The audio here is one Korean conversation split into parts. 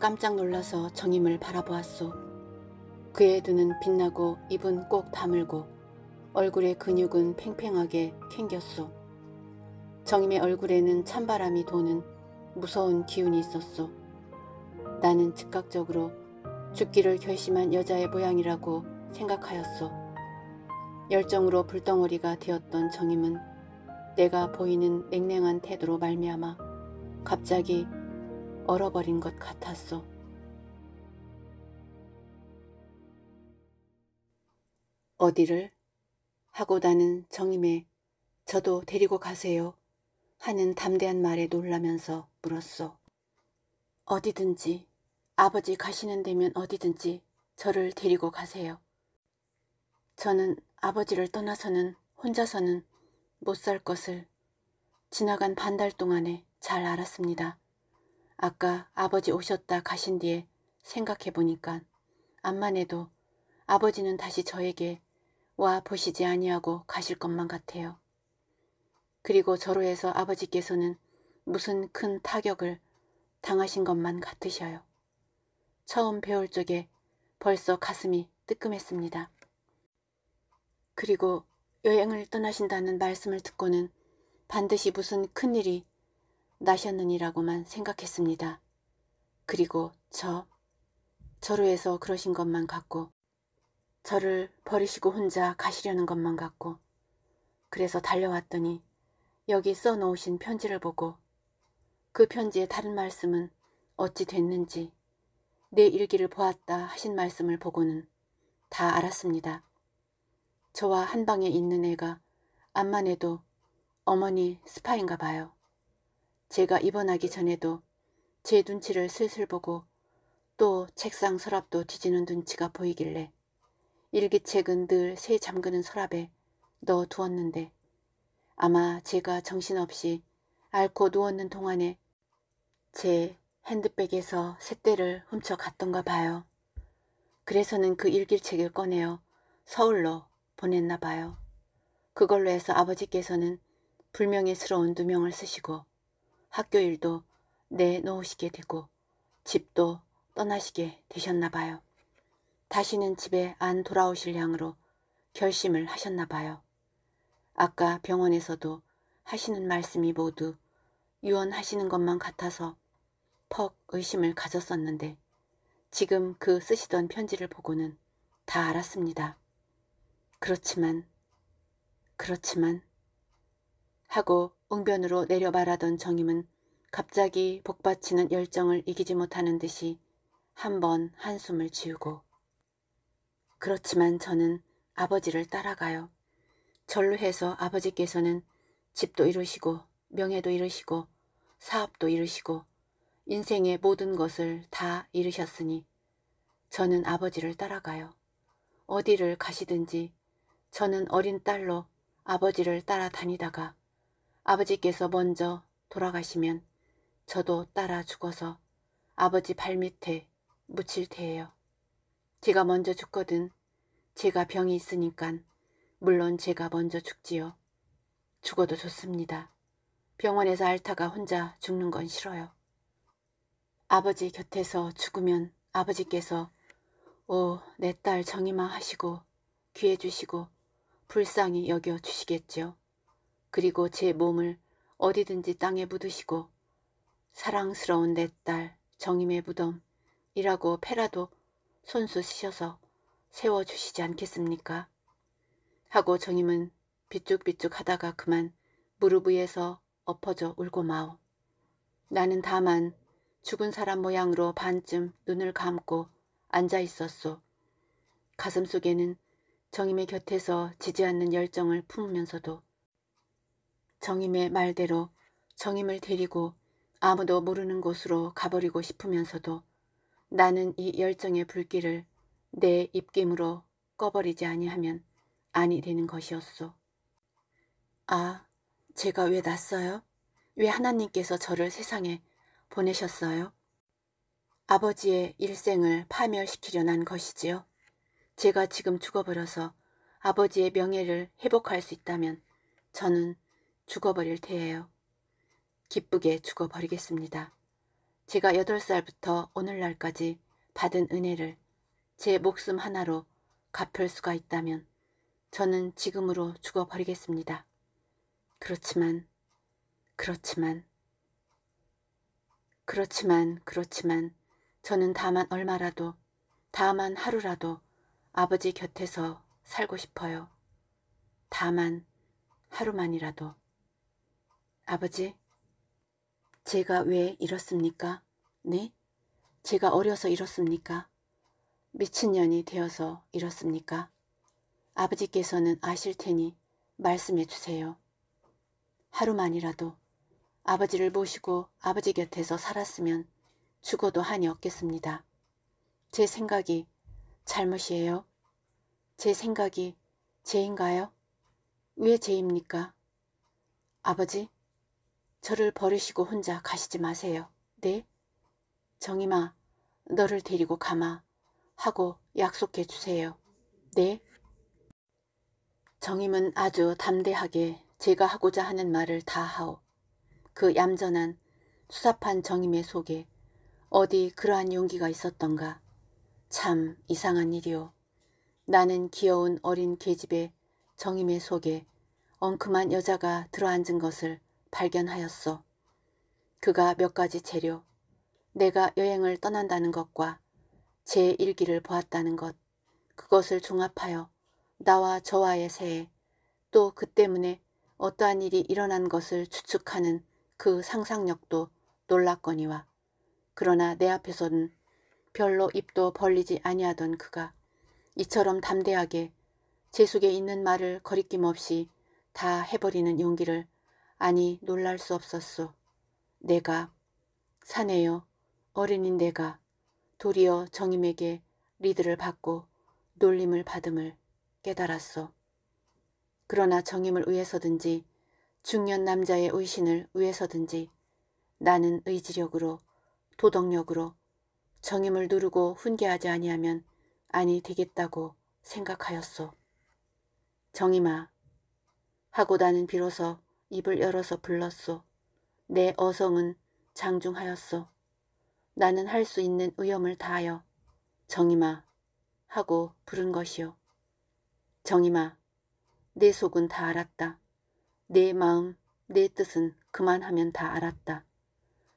깜짝 놀라서 정임을 바라보았소. 그의 눈은 빛나고 입은 꼭 다물고 얼굴의 근육은 팽팽하게 캥겼소. 정임의 얼굴에는 찬바람이 도는 무서운 기운이 있었소. 나는 즉각적으로 죽기를 결심한 여자의 모양이라고 생각하였소. 열정으로 불덩어리가 되었던 정임은 내가 보이는 냉랭한 태도로 말미암아 갑자기 얼어버린 것 같았소. 어디를? 하고 나는 정임에 저도 데리고 가세요 하는 담대한 말에 놀라면서 물었소. 어디든지 아버지 가시는 데면 어디든지 저를 데리고 가세요. 저는 아버지를 떠나서는 혼자서는 못 살 것을 지나간 반 달 동안에 잘 알았습니다. 아까 아버지 오셨다 가신 뒤에 생각해 보니까 암만 해도 아버지는 다시 저에게 와 보시지 아니하고 가실 것만 같아요. 그리고 저로 해서 아버지께서는 무슨 큰 타격을 당하신 것만 같으셔요. 처음 배울 적에 벌써 가슴이 뜨끔했습니다. 그리고 여행을 떠나신다는 말씀을 듣고는 반드시 무슨 큰일이 나셨느니라고만 생각했습니다. 그리고 저, 저로 해서 그러신 것만 같고 저를 버리시고 혼자 가시려는 것만 같고 그래서 달려왔더니 여기 써놓으신 편지를 보고 그 편지의 다른 말씀은 어찌 됐는지 내 일기를 보았다 하신 말씀을 보고는 다 알았습니다. 저와 한 방에 있는 애가 암만 해도 어머니 스파인가 봐요. 제가 입원하기 전에도 제 눈치를 슬슬 보고 또 책상 서랍도 뒤지는 눈치가 보이길래 일기책은 늘 새 잠그는 서랍에 넣어 두었는데 아마 제가 정신없이 앓고 누웠는 동안에 제 핸드백에서 새떼를 훔쳐 갔던가 봐요. 그래서는 그 일기책을 꺼내어 서울로 보냈나 봐요. 그걸로 해서 아버지께서는 불명예스러운 누명을 쓰시고 학교 일도 내놓으시게 되고 집도 떠나시게 되셨나 봐요. 다시는 집에 안 돌아오실 양으로 결심을 하셨나 봐요. 아까 병원에서도 하시는 말씀이 모두 유언하시는 것만 같아서 퍽 의심을 가졌었는데 지금 그 쓰시던 편지를 보고는 다 알았습니다. 그렇지만, 그렇지만 하고 웅변으로 내려 말하던 정임은 갑자기 복받치는 열정을 이기지 못하는 듯이 한 번 한숨을 지우고 그렇지만 저는 아버지를 따라가요. 절로 해서 아버지께서는 집도 이루시고 명예도 이루시고 사업도 이루시고 인생의 모든 것을 다 이루셨으니 저는 아버지를 따라가요. 어디를 가시든지 저는 어린 딸로 아버지를 따라다니다가 아버지께서 먼저 돌아가시면 저도 따라 죽어서 아버지 발밑에 묻힐 테예요. 제가 먼저 죽거든 제가 병이 있으니깐 물론 제가 먼저 죽지요. 죽어도 좋습니다. 병원에서 알타가 혼자 죽는 건 싫어요. 아버지 곁에서 죽으면 아버지께서 오 내 딸 정이마 하시고 귀해 주시고 불쌍히 여겨 주시겠죠. 그리고 제 몸을 어디든지 땅에 묻으시고 사랑스러운 내 딸 정임의 무덤이라고 패라도 손수 쓰셔서 세워주시지 않겠습니까? 하고 정임은 비쭉비쭉 하다가 그만 무릎 위에서 엎어져 울고 마오. 나는 다만 죽은 사람 모양으로 반쯤 눈을 감고 앉아 있었소. 가슴 속에는 정임의 곁에서 지지 않는 열정을 품으면서도 정임의 말대로 정임을 데리고 아무도 모르는 곳으로 가버리고 싶으면서도 나는 이 열정의 불길을 내 입김으로 꺼버리지 아니하면 아니 되는 것이었소. 아, 제가 왜 났어요? 왜 하나님께서 저를 세상에 보내셨어요? 아버지의 일생을 파멸시키려 난 것이지요. 제가 지금 죽어버려서 아버지의 명예를 회복할 수 있다면 저는 죽어버릴 테예요. 기쁘게 죽어버리겠습니다. 제가 8살부터 오늘날까지 받은 은혜를 제 목숨 하나로 갚을 수가 있다면 저는 지금으로 죽어버리겠습니다. 그렇지만, 그렇지만, 그렇지만, 그렇지만 저는 다만 얼마라도, 다만 하루라도 아버지 곁에서 살고 싶어요. 다만 하루만이라도. 아버지, 제가 왜 이렇습니까? 네? 제가 어려서 이렇습니까? 미친년이 되어서 이렇습니까? 아버지께서는 아실 테니 말씀해 주세요. 하루만이라도 아버지를 모시고 아버지 곁에서 살았으면 죽어도 한이 없겠습니다. 제 생각이 잘못이에요? 제 생각이 죄인가요? 왜 죄입니까? 아버지, 저를 버리시고 혼자 가시지 마세요. 네? 정임아, 너를 데리고 가마 하고 약속해 주세요. 네? 정임은 아주 담대하게 제가 하고자 하는 말을 다 하오. 그 얌전한 수사판 정임의 속에 어디 그러한 용기가 있었던가. 참 이상한 일이오. 나는 귀여운 어린 계집의 정임의 속에 엉큼한 여자가 들어앉은 것을 발견하였소. 그가 몇 가지 재료, 내가 여행을 떠난다는 것과 제 일기를 보았다는 것, 그것을 종합하여 나와 저와의 새해, 또 그 때문에 어떠한 일이 일어난 것을 추측하는 그 상상력도 놀랐거니와 그러나 내 앞에서는 별로 입도 벌리지 아니하던 그가 이처럼 담대하게 제 속에 있는 말을 거리낌 없이 다 해버리는 용기를 아니 놀랄 수 없었소. 내가 사내여 어린인 내가 도리어 정임에게 리드를 받고 놀림을 받음을 깨달았소. 그러나 정임을 위해서든지 중년 남자의 의신을 위해서든지 나는 의지력으로 도덕력으로 정임을 누르고 훈계하지 아니하면 아니 되겠다고 생각하였소. 정임아 하고 나는 비로소 입을 열어서 불렀소. 내 어성은 장중하였소. 나는 할 수 있는 의염을 다하여 정임아 하고 부른 것이오. 정임아 내 속은 다 알았다. 내 마음, 내 뜻은 그만하면 다 알았다.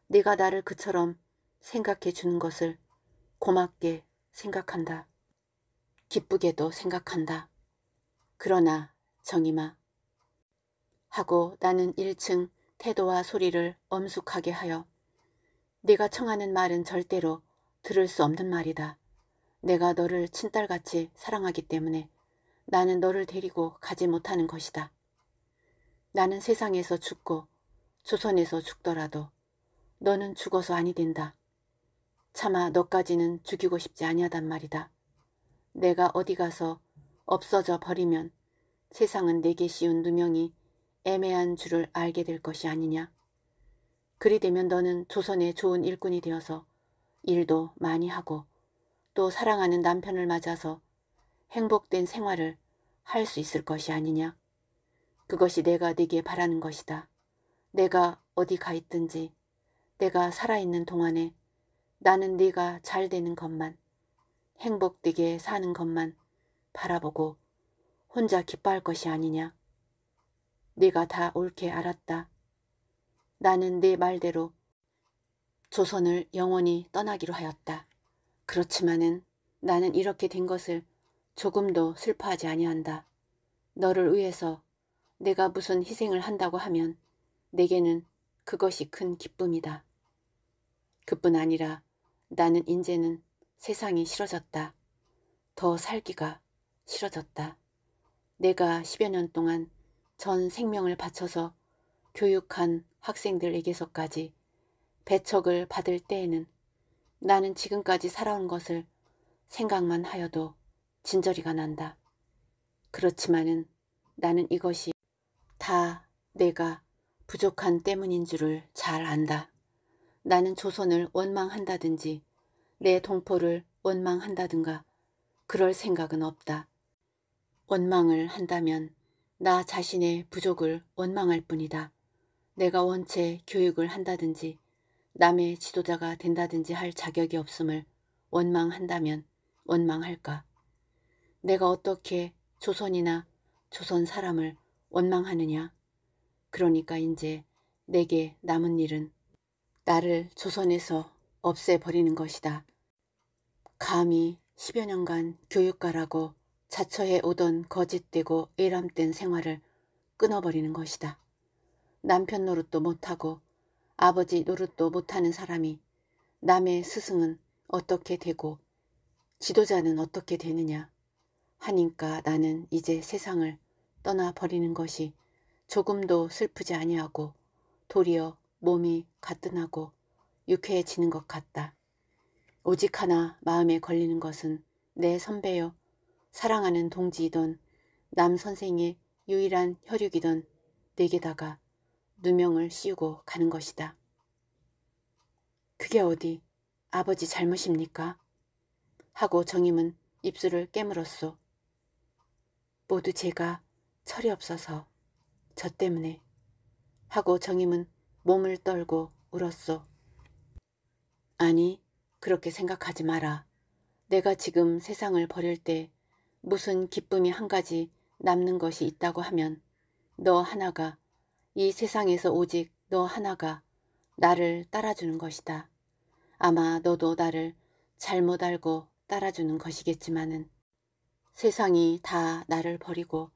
내가 나를 그처럼 생각해 주는 것을 고맙게 생각한다. 기쁘게도 생각한다. 그러나 정임아 하고 나는 1층 태도와 소리를 엄숙하게 하여 네가 청하는 말은 절대로 들을 수 없는 말이다. 내가 너를 친딸같이 사랑하기 때문에 나는 너를 데리고 가지 못하는 것이다. 나는 세상에서 죽고 조선에서 죽더라도 너는 죽어서 아니 된다. 차마 너까지는 죽이고 싶지 아니하단 말이다. 내가 어디 가서 없어져 버리면 세상은 내게 씌운 누명이 애매한 줄을 알게 될 것이 아니냐. 그리 되면 너는 조선의 좋은 일꾼이 되어서 일도 많이 하고 또 사랑하는 남편을 맞아서 행복된 생활을 할 수 있을 것이 아니냐. 그것이 내가 네게 바라는 것이다. 내가 어디 가 있든지 내가 살아있는 동안에 나는 네가 잘 되는 것만 행복되게 사는 것만 바라보고 혼자 기뻐할 것이 아니냐. 네가 다 옳게 알았다. 나는 네 말대로 조선을 영원히 떠나기로 하였다. 그렇지만은 나는 이렇게 된 것을 조금도 슬퍼하지 아니한다. 너를 위해서 내가 무슨 희생을 한다고 하면 내게는 그것이 큰 기쁨이다. 그뿐 아니라 나는 인제는 세상이 싫어졌다. 더 살기가 싫어졌다. 내가 10여 년 동안 전 생명을 바쳐서 교육한 학생들에게서까지 배척을 받을 때에는 나는 지금까지 살아온 것을 생각만 하여도 진저리가 난다. 그렇지만은 나는 이것이 다 내가 부족한 때문인 줄을 잘 안다. 나는 조선을 원망한다든지 내 동포를 원망한다든가 그럴 생각은 없다. 원망을 한다면 나 자신의 부족을 원망할 뿐이다. 내가 원체 교육을 한다든지 남의 지도자가 된다든지 할 자격이 없음을 원망한다면 원망할까? 내가 어떻게 조선이나 조선 사람을 원망하느냐? 그러니까 이제 내게 남은 일은 나를 조선에서 없애버리는 것이다. 감히 10여 년간 교육가라고 자처해 오던 거짓되고 애람된 생활을 끊어버리는 것이다. 남편 노릇도 못하고 아버지 노릇도 못하는 사람이 남의 스승은 어떻게 되고 지도자는 어떻게 되느냐 하니까 나는 이제 세상을 떠나버리는 것이 조금도 슬프지 아니하고 도리어 몸이 가뿐하고 유쾌해지는 것 같다. 오직 하나 마음에 걸리는 것은 내 선배여 사랑하는 동지이던 남 선생의 유일한 혈육이던 내게다가 누명을 씌우고 가는 것이다. 그게 어디 아버지 잘못입니까? 하고 정임은 입술을 깨물었소. 모두 제가 철이 없어서 저 때문에 하고 정임은 몸을 떨고 울었소. 아니 그렇게 생각하지 마라. 내가 지금 세상을 버릴 때 무슨 기쁨이 한 가지 남는 것이 있다고 하면 너 하나가 이 세상에서 오직 너 하나가 나를 따라주는 것이다. 아마 너도 나를 잘못 알고 따라주는 것이겠지만은 세상이 다 나를 버리고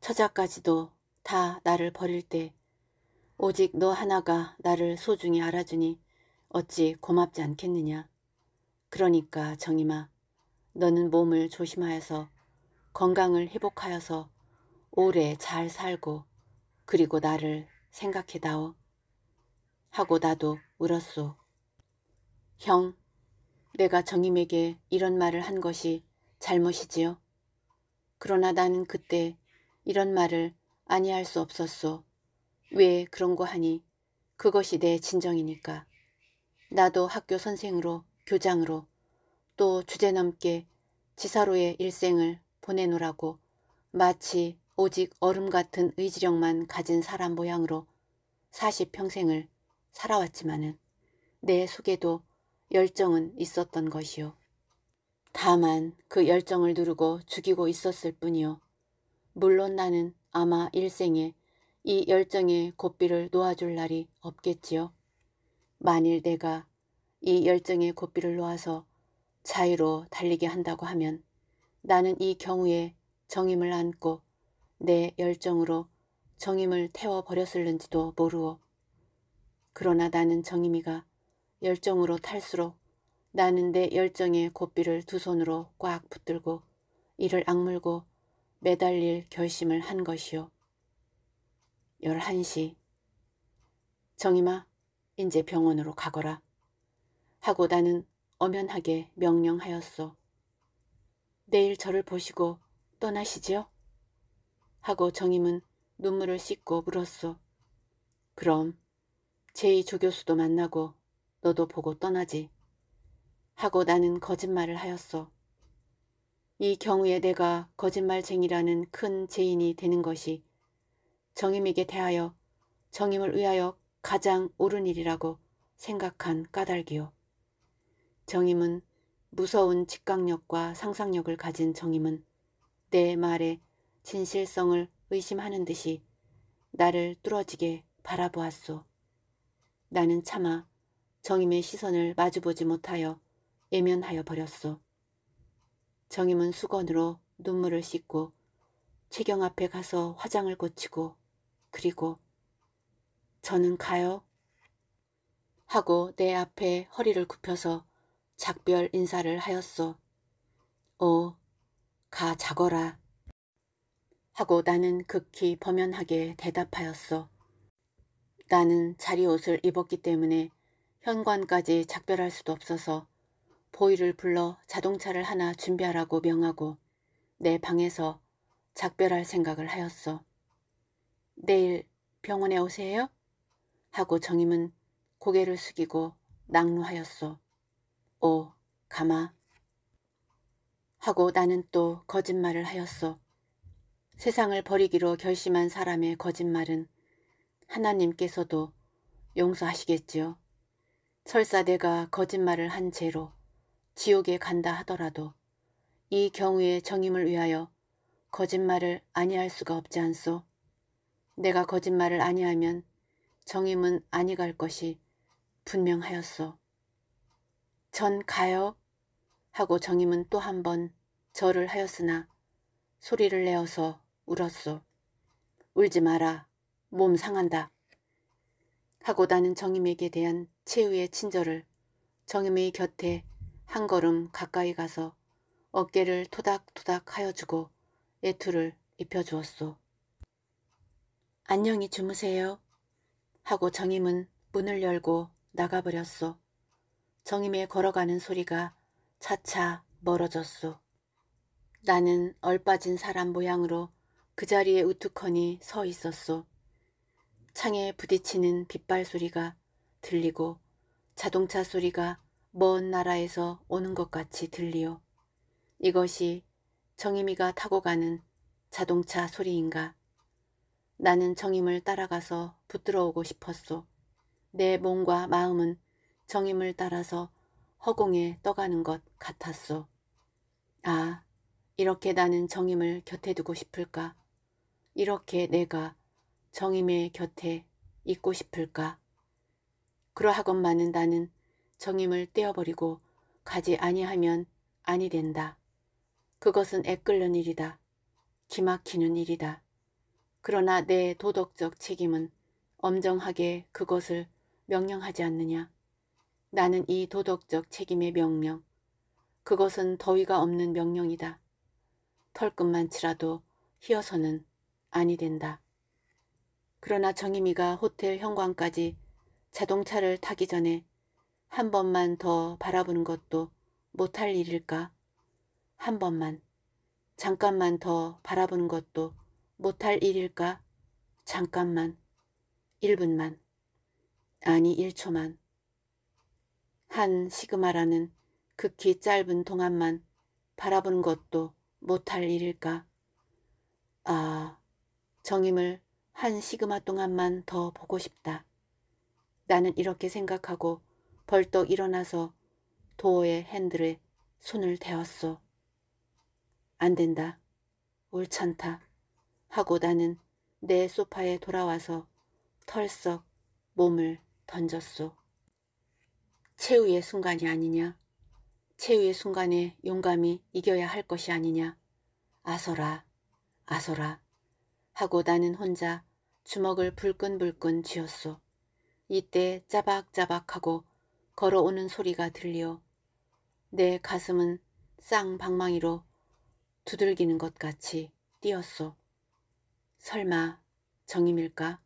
처자까지도 다 나를 버릴 때 오직 너 하나가 나를 소중히 알아주니 어찌 고맙지 않겠느냐. 그러니까 정임아 너는 몸을 조심하여서 건강을 회복하여서 오래 잘 살고 그리고 나를 생각해다오. 하고 나도 울었소. 형, 내가 정임에게 이런 말을 한 것이 잘못이지요. 그러나 나는 그때 이런 말을 아니할 수 없었소. 왜 그런 거 하니? 그것이 내 진정이니까. 나도 학교 선생으로, 교장으로, 또 주제넘게 지사로의 일생을 보내노라고 마치 오직 얼음 같은 의지력만 가진 사람 모양으로 40평생을 살아왔지만은 내 속에도 열정은 있었던 것이요. 다만 그 열정을 누르고 죽이고 있었을 뿐이요. 물론 나는 아마 일생에 이 열정의 고삐를 놓아줄 날이 없겠지요. 만일 내가 이 열정의 고삐를 놓아서 자유로 달리게 한다고 하면 나는 이 경우에 정임을 안고 내 열정으로 정임을 태워버렸을는지도 모르오. 그러나 나는 정임이가 열정으로 탈수록 나는 내 열정의 고삐를 두 손으로 꽉 붙들고 이를 악물고 매달릴 결심을 한 것이요. 11시 정임아 이제 병원으로 가거라 하고 나는 엄연하게 명령하였소. 내일 저를 보시고 떠나시지요? 하고 정임은 눈물을 씻고 물었소. 그럼 제2 조교수도 만나고 너도 보고 떠나지. 하고 나는 거짓말을 하였소. 이 경우에 내가 거짓말쟁이라는 큰 죄인이 되는 것이 정임에게 대하여 정임을 위하여 가장 옳은 일이라고 생각한 까닭이요. 정임은 무서운 직각력과 상상력을 가진 정임은 내 말에 진실성을 의심하는 듯이 나를 뚫어지게 바라보았소. 나는 차마 정임의 시선을 마주보지 못하여 애면하여 버렸소. 정임은 수건으로 눈물을 씻고 채경 앞에 가서 화장을 고치고 그리고 저는 가요 하고 내 앞에 허리를 굽혀서 작별 인사를 하였소. 오, 가 자거라. 하고 나는 극히 범연하게 대답하였소. 나는 자리 옷을 입었기 때문에 현관까지 작별할 수도 없어서 보이를 불러 자동차를 하나 준비하라고 명하고 내 방에서 작별할 생각을 하였소. 내일 병원에 오세요? 하고 정임은 고개를 숙이고 낙로하였소. 오, 가마. 하고 나는 또 거짓말을 하였소. 세상을 버리기로 결심한 사람의 거짓말은 하나님께서도 용서하시겠지요. 설사 내가 거짓말을 한 죄로 지옥에 간다 하더라도 이 경우의 정임을 위하여 거짓말을 아니할 수가 없지 않소. 내가 거짓말을 아니하면 정임은 아니 갈 것이 분명하였소. 전 가요? 하고 정임은 또 한 번 절을 하였으나 소리를 내어서 울었소. 울지 마라. 몸 상한다. 하고 나는 정임에게 대한 최후의 친절을 정임의 곁에 한 걸음 가까이 가서 어깨를 토닥토닥 하여 주고 애투를 입혀 주었소. 안녕히 주무세요. 하고 정임은 문을 열고 나가버렸소. 정임의 걸어가는 소리가 차차 멀어졌소. 나는 얼빠진 사람 모양으로 그 자리에 우두커니 서 있었소. 창에 부딪히는 빗발 소리가 들리고 자동차 소리가 먼 나라에서 오는 것 같이 들리오. 이것이 정임이가 타고 가는 자동차 소리인가. 나는 정임을 따라가서 붙들어 오고 싶었소. 내 몸과 마음은 정임을 따라서 허공에 떠가는 것 같았소. 아, 이렇게 나는 정임을 곁에 두고 싶을까? 이렇게 내가 정임의 곁에 있고 싶을까? 그러하건만은 나는 정임을 떼어버리고 가지 아니하면 아니 된다. 그것은 애끓는 일이다. 기막히는 일이다. 그러나 내 도덕적 책임은 엄정하게 그것을 명령하지 않느냐. 나는 이 도덕적 책임의 명령, 그것은 더위가 없는 명령이다. 털끝만 치라도 휘어서는 아니 된다. 그러나 정임이가 호텔 현관까지 자동차를 타기 전에 한 번만 더 바라보는 것도 못할 일일까? 한 번만, 잠깐만 더 바라보는 것도 못할 일일까? 잠깐만, 1분만, 아니 1초만. 한 시그마라는 극히 짧은 동안만 바라보는 것도 못할 일일까? 아, 정임을 한 시그마 동안만 더 보고 싶다. 나는 이렇게 생각하고 벌떡 일어나서 도어의 핸들에 손을 대었소. 안 된다. 옳찬다. 하고 나는 내 소파에 돌아와서 털썩 몸을 던졌소. 최후의 순간이 아니냐. 최후의 순간에 용감히 이겨야 할 것이 아니냐. 아서라, 아서라. 하고 나는 혼자 주먹을 불끈불끈 쥐었소. 이때 짜박짜박하고 걸어오는 소리가 들려 내 가슴은 쌍방망이로 두들기는 것 같이 뛰었소. 설마 정임일까?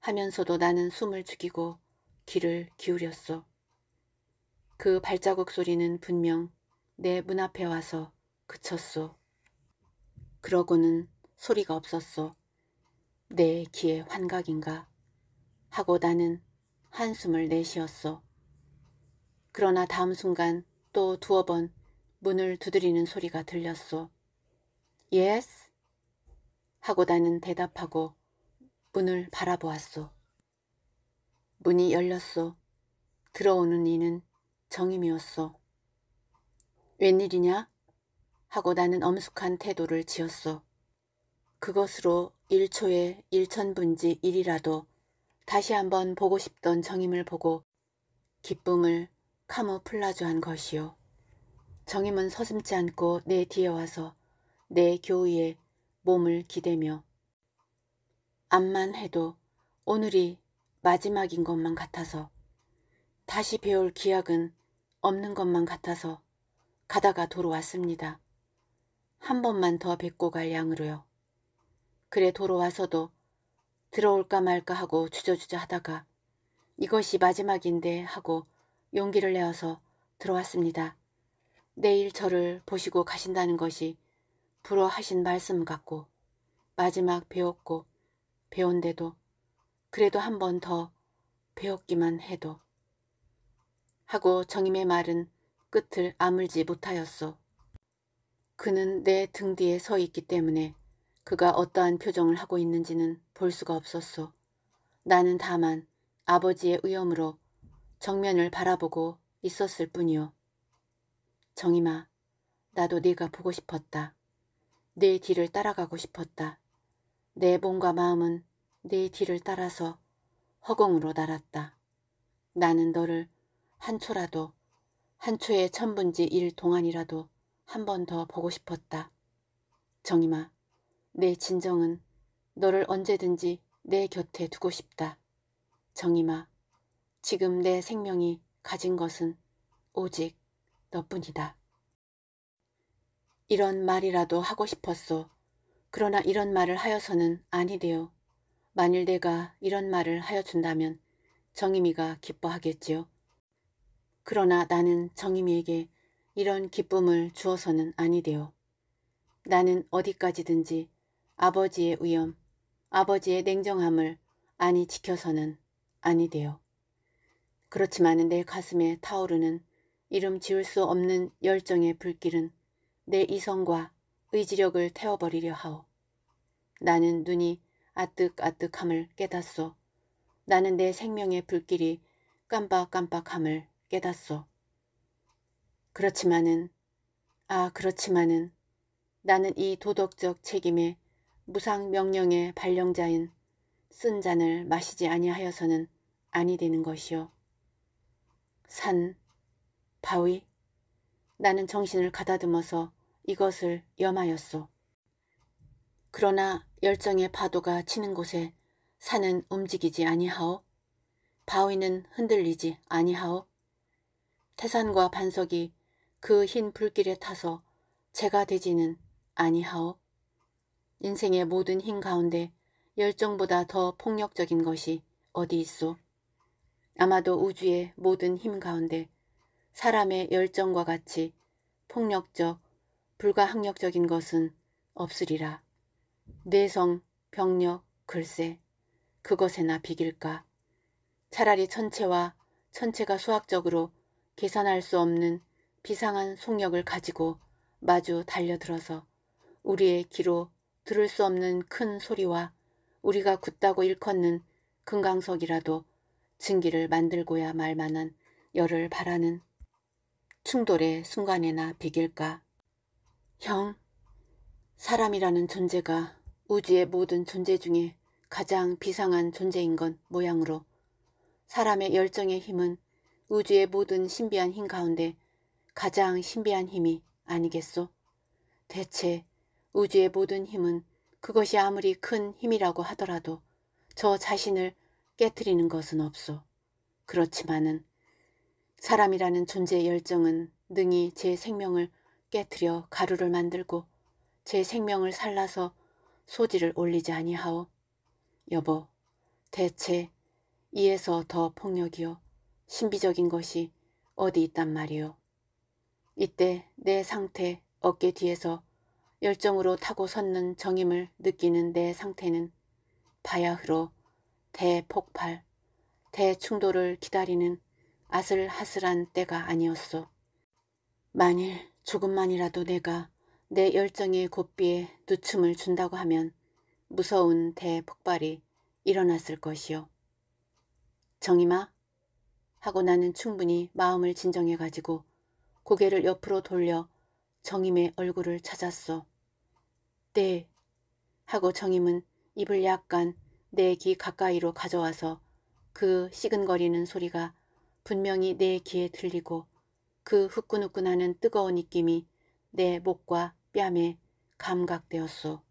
하면서도 나는 숨을 죽이고 귀를 기울였소. 그 발자국 소리는 분명 내 문 앞에 와서 그쳤소. 그러고는 소리가 없었소. 내 귀의 환각인가 하고 나는 한숨을 내쉬었소. 그러나 다음 순간 또 두어 번 문을 두드리는 소리가 들렸소. Yes? 하고 나는 대답하고 문을 바라보았소. 문이 열렸소. 들어오는 이는 정임이었소. 웬일이냐? 하고 나는 엄숙한 태도를 지었소. 그것으로 1초에 1천분지 1이라도 다시 한번 보고 싶던 정임을 보고 기쁨을 카모플라주한 것이요. 정임은 서슴지 않고 내 뒤에 와서 내 교의에 몸을 기대며 암만 해도 오늘이 마지막인 것만 같아서 다시 배울 기약은 없는 것만 같아서 가다가 도로 왔습니다. 한 번만 더 뵙고 갈 양으로요. 그래 도로 와서도 들어올까 말까 하고 주저주저 하다가 이것이 마지막인데 하고 용기를 내어서 들어왔습니다. 내일 저를 보시고 가신다는 것이 불어하신 말씀 같고 마지막 배웠고 배운데도 그래도 한 번 더 배웠기만 해도 하고 정임의 말은 끝을 아물지 못하였소. 그는 내 등 뒤에 서 있기 때문에 그가 어떠한 표정을 하고 있는지는 볼 수가 없었소. 나는 다만 아버지의 위험으로 정면을 바라보고 있었을 뿐이요. 정임아, 나도 네가 보고 싶었다. 내 뒤를 따라가고 싶었다. 내 몸과 마음은 내 뒤를 따라서 허공으로 날았다. 나는 너를 한 초라도 한 초의 천분지 일 동안이라도 한 번 더 보고 싶었다. 정임아, 내 진정은 너를 언제든지 내 곁에 두고 싶다. 정임아, 지금 내 생명이 가진 것은 오직 너뿐이다. 이런 말이라도 하고 싶었소. 그러나 이런 말을 하여서는 아니 되요. 만일 내가 이런 말을 하여 준다면 정임이가 기뻐하겠지요. 그러나 나는 정임이에게 이런 기쁨을 주어서는 아니 되요. 나는 어디까지든지 아버지의 위엄, 아버지의 냉정함을 아니 지켜서는 아니 되요. 그렇지만 내 가슴에 타오르는 이름 지울 수 없는 열정의 불길은 내 이성과 의지력을 태워버리려 하오. 나는 눈이 아뜩아뜩함을 깨닫소. 나는 내 생명의 불길이 깜빡깜빡함을 깨닫소. 그렇지만은 아 그렇지만은 나는 이 도덕적 책임의 무상 명령의 발령자인 쓴 잔을 마시지 아니하여서는 아니 되는 것이요. 산, 바위, 나는 정신을 가다듬어서 이것을 염하였소. 그러나 열정의 파도가 치는 곳에 산은 움직이지 아니하오. 바위는 흔들리지 아니하오. 태산과 반석이 그 흰 불길에 타서 재가 되지는 아니하오. 인생의 모든 힘 가운데 열정보다 더 폭력적인 것이 어디 있소? 아마도 우주의 모든 힘 가운데 사람의 열정과 같이 폭력적, 불가항력적인 것은 없으리라. 내성, 병력, 글쎄, 그것에나 비길까. 차라리 천체와 천체가 수학적으로 계산할 수 없는 비상한 속력을 가지고 마주 달려들어서 우리의 귀로 들을 수 없는 큰 소리와 우리가 굳다고 일컫는 금강석이라도 증기를 만들고야 말 만한 열을 바라는 충돌의 순간에나 비길까. 형, 사람이라는 존재가 우주의 모든 존재 중에 가장 비상한 존재인 건 모양으로 사람의 열정의 힘은 우주의 모든 신비한 힘 가운데 가장 신비한 힘이 아니겠소? 대체 우주의 모든 힘은 그것이 아무리 큰 힘이라고 하더라도 저 자신을 깨뜨리는 것은 없소. 그렇지만은 사람이라는 존재의 열정은 능히 제 생명을 깨뜨려 가루를 만들고 제 생명을 살라서 소지를 올리지 아니하오. 여보, 대체 이에서 더 폭력이요. 신비적인 것이 어디 있단 말이오. 이때 내 상태 어깨 뒤에서 열정으로 타고 섰는 정임을 느끼는 내 상태는 바야 흐로 대폭발, 대충돌을 기다리는 아슬하슬한 때가 아니었소. 만일 조금만이라도 내가 내 열정의 고삐에 누춤을 준다고 하면 무서운 대폭발이 일어났을 것이요. 정임아 하고 나는 충분히 마음을 진정해가지고 고개를 옆으로 돌려 정임의 얼굴을 찾았어. 네 하고 정임은 입을 약간 내 귀 가까이로 가져와서 그 시근거리는 소리가 분명히 내 귀에 들리고 그 후끈후끈하는 뜨거운 입김이 내 목과 뺨에 감각되었소.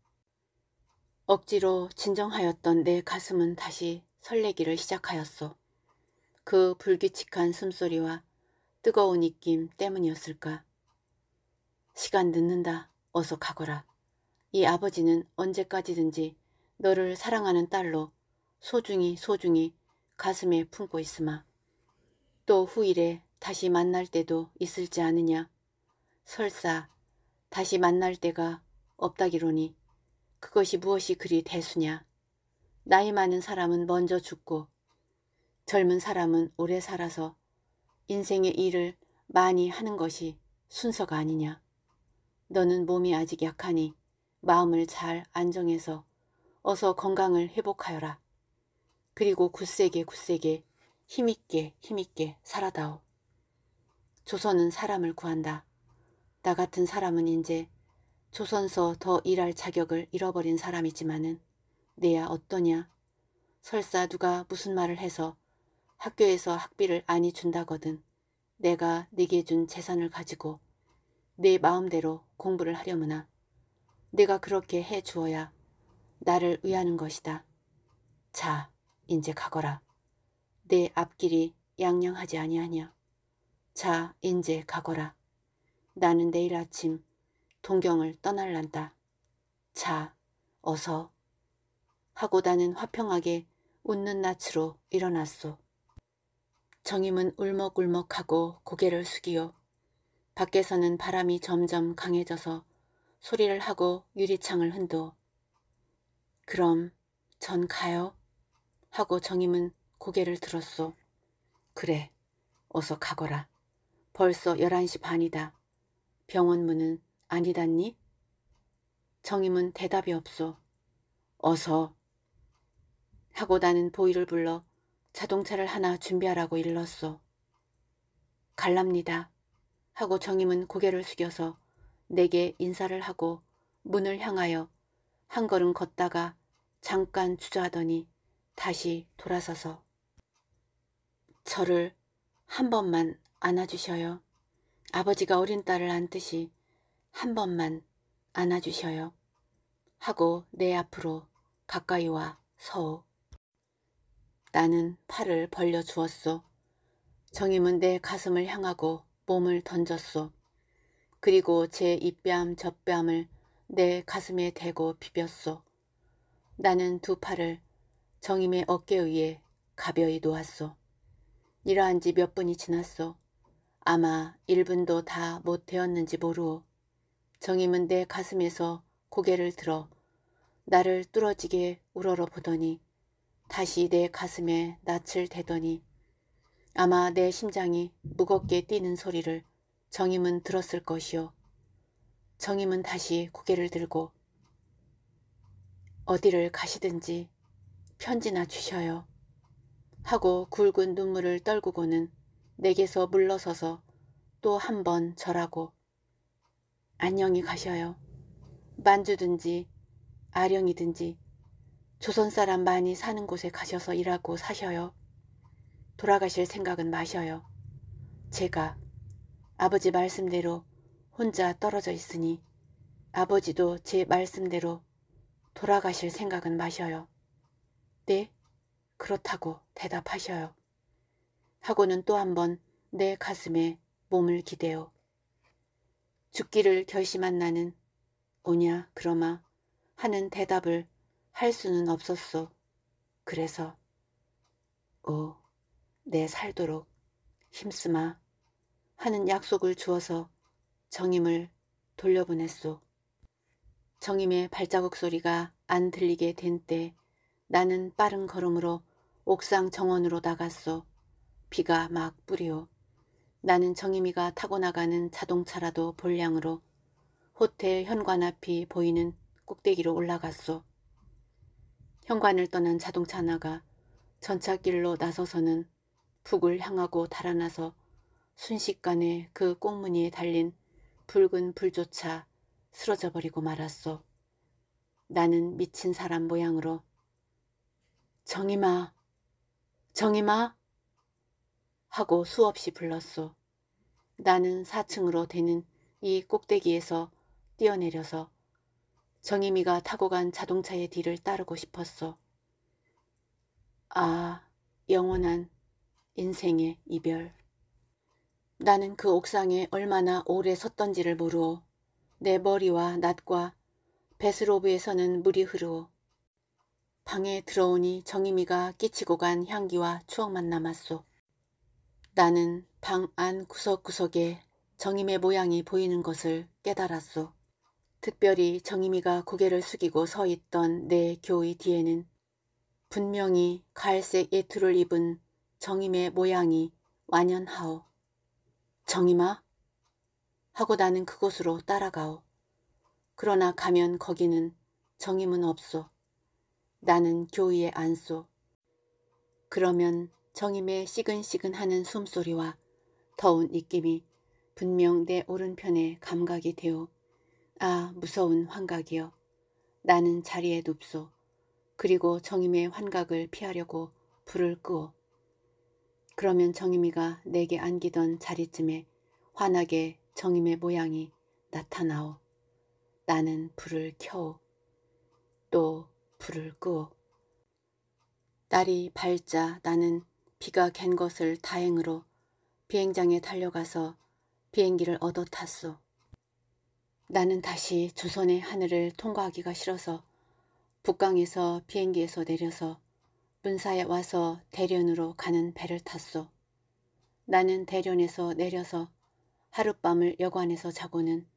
억지로 진정하였던 내 가슴은 다시 설레기를 시작하였소. 그 불규칙한 숨소리와 뜨거운 입김 때문이었을까. 시간 늦는다. 어서 가거라. 이 아버지는 언제까지든지 너를 사랑하는 딸로 소중히 소중히 가슴에 품고 있으마. 또 후일에 다시 만날 때도 있을지 않으냐. 설사 다시 만날 때가 없다기로니 그것이 무엇이 그리 대수냐. 나이 많은 사람은 먼저 죽고 젊은 사람은 오래 살아서 인생의 일을 많이 하는 것이 순서가 아니냐. 너는 몸이 아직 약하니 마음을 잘 안정해서 어서 건강을 회복하여라. 그리고 굳세게 굳세게 힘있게 힘있게 살아다오. 조선은 사람을 구한다. 나 같은 사람은 이제 조선서 더 일할 자격을 잃어버린 사람이지만은 내야 어떠냐. 설사 누가 무슨 말을 해서 학교에서 학비를 아니 준다거든 내가 네게 준 재산을 가지고 내 마음대로 공부를 하려무나 내가 그렇게 해 주어야 나를 위하는 것이다. 자, 인제 가거라. 내 앞길이 양양하지 아니하냐. 자, 인제 가거라. 나는 내일 아침 동경을 떠날란다. 자, 어서. 하고 나는 화평하게 웃는 낯으로 일어났소. 정임은 울먹울먹하고 고개를 숙이요. 밖에서는 바람이 점점 강해져서 소리를 하고 유리창을 흔도. 그럼 전 가요? 하고 정임은 고개를 들었소. 그래, 어서 가거라. 벌써 11시 반이다. 병원 문은 안 닫니? 정임은 대답이 없소. 어서 하고 나는 보이를 불러 자동차를 하나 준비하라고 일렀소. 갈랍니다. 하고 정임은 고개를 숙여서 내게 인사를 하고 문을 향하여 한 걸음 걷다가 잠깐 주저하더니 다시 돌아서서 저를 한 번만 안아주셔요. 아버지가 어린 딸을 안듯이 한 번만 안아주셔요. 하고 내 앞으로 가까이 와 서오. 나는 팔을 벌려 주었소. 정임은 내 가슴을 향하고 몸을 던졌소. 그리고 제 입뺨 젖뺨을 내 가슴에 대고 비볐소. 나는 두 팔을 정임의 어깨 위에 가벼이 놓았소. 이러한 지 몇 분이 지났소. 아마 1분도 다 못 되었는지 모르오. 정임은 내 가슴에서 고개를 들어 나를 뚫어지게 우러러 보더니 다시 내 가슴에 낯을 대더니 아마 내 심장이 무겁게 뛰는 소리를 정임은 들었을 것이요. 정임은 다시 고개를 들고 어디를 가시든지 편지나 주셔요. 하고 굵은 눈물을 떨구고는 내게서 물러서서 또 한 번 절하고 안녕히 가셔요. 만주든지 아령이든지 조선 사람 많이 사는 곳에 가셔서 일하고 사셔요. 돌아가실 생각은 마셔요. 제가 아버지 말씀대로 혼자 떨어져 있으니 아버지도 제 말씀대로 돌아가실 생각은 마셔요. 네, 그렇다고 대답하셔요. 하고는 또 한 번 내 가슴에 몸을 기대어 죽기를 결심한 나는 오냐 그러마 하는 대답을 할 수는 없었소. 그래서 오, 내 살도록 힘쓰마 하는 약속을 주어서 정임을 돌려보냈소. 정임의 발자국 소리가 안 들리게 된 때 나는 빠른 걸음으로 옥상 정원으로 나갔소. 비가 막 뿌리오. 나는 정임이가 타고 나가는 자동차라도 볼량으로 호텔 현관 앞이 보이는 꼭대기로 올라갔소. 현관을 떠난 자동차 하나가 전차길로 나서서는 북을 향하고 달아나서 순식간에 그 꽁무니에 달린 붉은 불조차 쓰러져 버리고 말았소. 나는 미친 사람 모양으로 정임아, 정임아 하고 수없이 불렀소. 나는 4층으로 되는 이 꼭대기에서 뛰어내려서 정임이가 타고 간 자동차의 뒤를 따르고 싶었어. 아, 영원한 인생의 이별. 나는 그 옥상에 얼마나 오래 섰던지를 모르오. 내 머리와 낯과 베스로브에서는 물이 흐르오. 방에 들어오니 정임이가 끼치고 간 향기와 추억만 남았소. 나는 방 안 구석구석에 정임의 모양이 보이는 것을 깨달았소. 특별히 정임이가 고개를 숙이고 서 있던 내 교의 뒤에는 분명히 갈색 예투를 입은 정임의 모양이 완연하오. 정임아? 하고 나는 그곳으로 따라가오. 그러나 가면 거기는 정임은 없소. 나는 교의에 안소. 그러면 정임의 시근시근하는 숨소리와 더운 입김이 분명 내 오른편에 감각이 되어 아 무서운 환각이여. 나는 자리에 눕소. 그리고 정임의 환각을 피하려고 불을 끄어. 그러면 정임이가 내게 안기던 자리쯤에 환하게 정임의 모양이 나타나오. 나는 불을 켜오. 또 불을 끄어. 날이 밝자 나는 비가 갠 것을 다행으로 비행장에 달려가서 비행기를 얻어 탔소. 나는 다시 조선의 하늘을 통과하기가 싫어서 북강에서 비행기에서 내려서 문사에 와서 대련으로 가는 배를 탔소. 나는 대련에서 내려서 하룻밤을 여관에서 자고는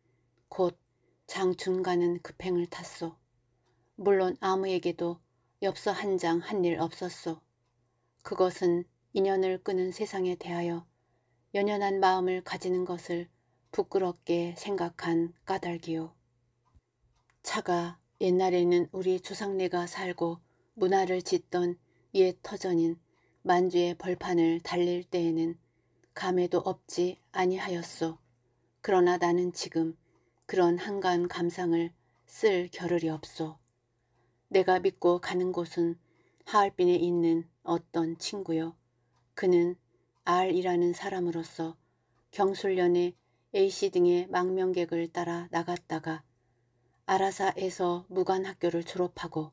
곧 장춘 가는 급행을 탔소. 물론 아무에게도 엽서 한 장 한 일 없었소. 그것은 인연을 끄는 세상에 대하여 연연한 마음을 가지는 것을 부끄럽게 생각한 까닭이요. 차가 옛날에는 우리 조상네가 살고 문화를 짓던 옛 터전인 만주의 벌판을 달릴 때에는 감에도 없지 아니하였소. 그러나 나는 지금 그런 한가한 감상을 쓸 겨를이 없소. 내가 믿고 가는 곳은 하얼빈에 있는 어떤 친구요. 그는 R이라는 사람으로서 경술련의 A씨 등의 망명객을 따라 나갔다가 아라사에서 무관학교를 졸업하고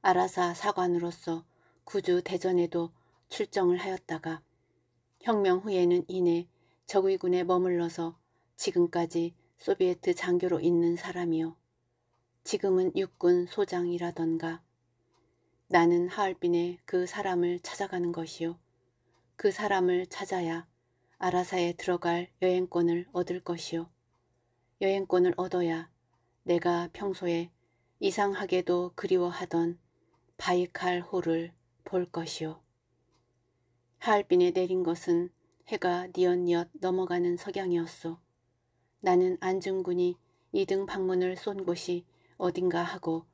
아라사 사관으로서 구주 대전에도 출정을 하였다가 혁명 후에는 이내 적의군에 머물러서 지금까지 소비에트 장교로 있는 사람이요. 지금은 육군 소장이라던가 나는 하얼빈에 그 사람을 찾아가는 것이요. 그 사람을 찾아야 아라사에 들어갈 여행권을 얻을 것이요. 여행권을 얻어야 내가 평소에 이상하게도 그리워하던 바이칼 호를 볼 것이요. 하얼빈에 내린 것은 해가 뉘엿뉘엿 넘어가는 석양이었소. 나는 안중근이 이등 방문을 쏜 곳이 어딘가 하고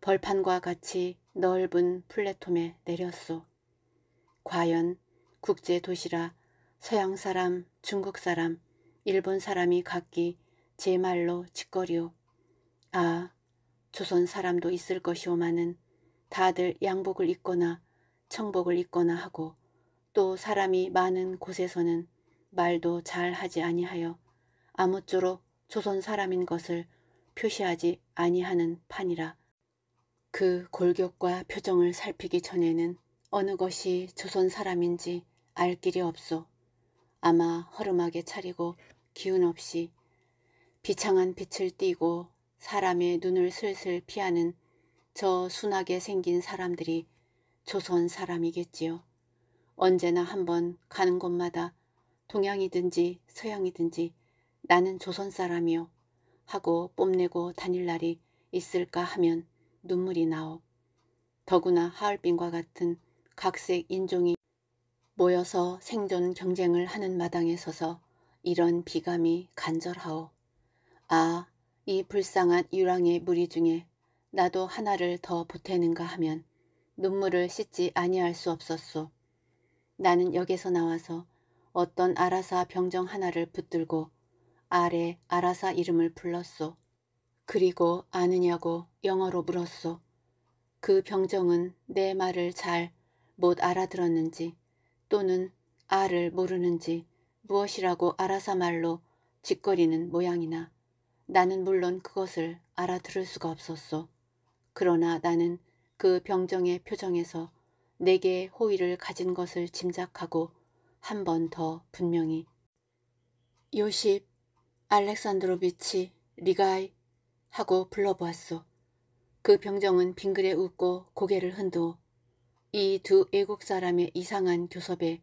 벌판과 같이 넓은 플랫폼에 내렸소. 과연 국제 도시라 서양 사람, 중국 사람, 일본 사람이 각기 제 말로 짓거리오. 아, 조선 사람도 있을 것이오마는 다들 양복을 입거나 청복을 입거나 하고 또 사람이 많은 곳에서는 말도 잘 하지 아니하여 아무쪼록 조선 사람인 것을 표시하지 아니하는 판이라. 그 골격과 표정을 살피기 전에는 어느 것이 조선 사람인지 알 길이 없소. 아마 허름하게 차리고 기운 없이 비창한 빛을 띠고 사람의 눈을 슬슬 피하는 저 순하게 생긴 사람들이 조선 사람이겠지요. 언제나 한번 가는 곳마다 동양이든지 서양이든지 나는 조선 사람이요 하고 뽐내고 다닐 날이 있을까 하면 눈물이 나오. 더구나 하얼빈과 같은 각색 인종이 모여서 생존 경쟁을 하는 마당에 서서 이런 비감이 간절하오. 아, 이 불쌍한 유랑의 무리 중에 나도 하나를 더 보태는가 하면 눈물을 씻지 아니할 수 없었소. 나는 역에서 나와서 어떤 아라사 병정 하나를 붙들고 아래 아라사 이름을 불렀소. 그리고 아느냐고 영어로 물었소. 그 병정은 내 말을 잘 못 알아들었는지 또는 아를 모르는지 무엇이라고 아라사 말로 짓거리는 모양이나 나는 물론 그것을 알아들을 수가 없었소. 그러나 나는 그 병정의 표정에서 내게 호의를 가진 것을 짐작하고 한 번 더 분명히 요십 알렉산드로비치 리가이 하고 불러보았소. 그 병정은 빙그레 웃고 고개를 흔두어 이 두 애국 사람의 이상한 교섭에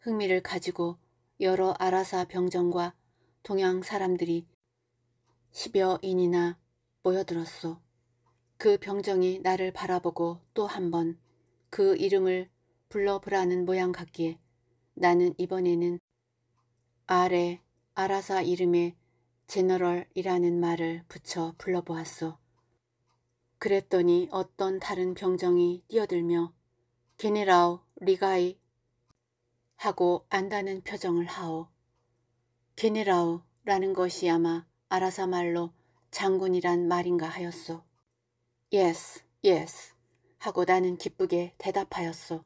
흥미를 가지고 여러 아라사 병정과 동양 사람들이 십여 인이나 모여들었소. 그 병정이 나를 바라보고 또 한 번 그 이름을 불러보라는 모양 같기에 나는 이번에는 아래 아라사 이름에 제너럴이라는 말을 붙여 불러보았소. 그랬더니 어떤 다른 병정이 뛰어들며 게네라우 리가이 하고 안다는 표정을 하오. 게네라우라는 것이 아마 아라사 말로 장군이란 말인가 하였소. Yes, yes 하고 나는 기쁘게 대답하였소.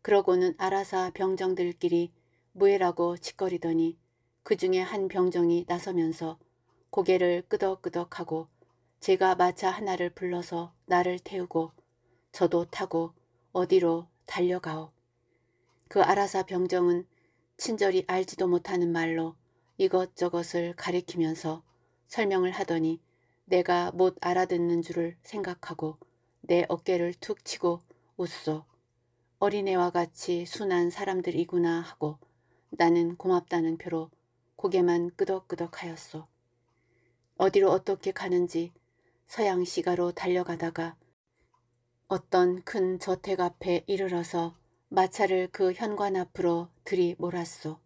그러고는 아라사 병정들끼리 무해라고 짓거리더니 그 중에 한 병정이 나서면서 고개를 끄덕끄덕하고 제가 마차 하나를 불러서 나를 태우고 저도 타고 어디로 달려가오. 그 아라사 병정은 친절히 알지도 못하는 말로 이것저것을 가리키면서 설명을 하더니 내가 못 알아듣는 줄을 생각하고 내 어깨를 툭 치고 웃소. 어린애와 같이 순한 사람들이구나 하고 나는 고맙다는 표로 고개만 끄덕끄덕 하였소. 어디로 어떻게 가는지 서양 시가로 달려가다가 어떤 큰 저택 앞에 이르러서 마차를 그 현관 앞으로 들이몰았소.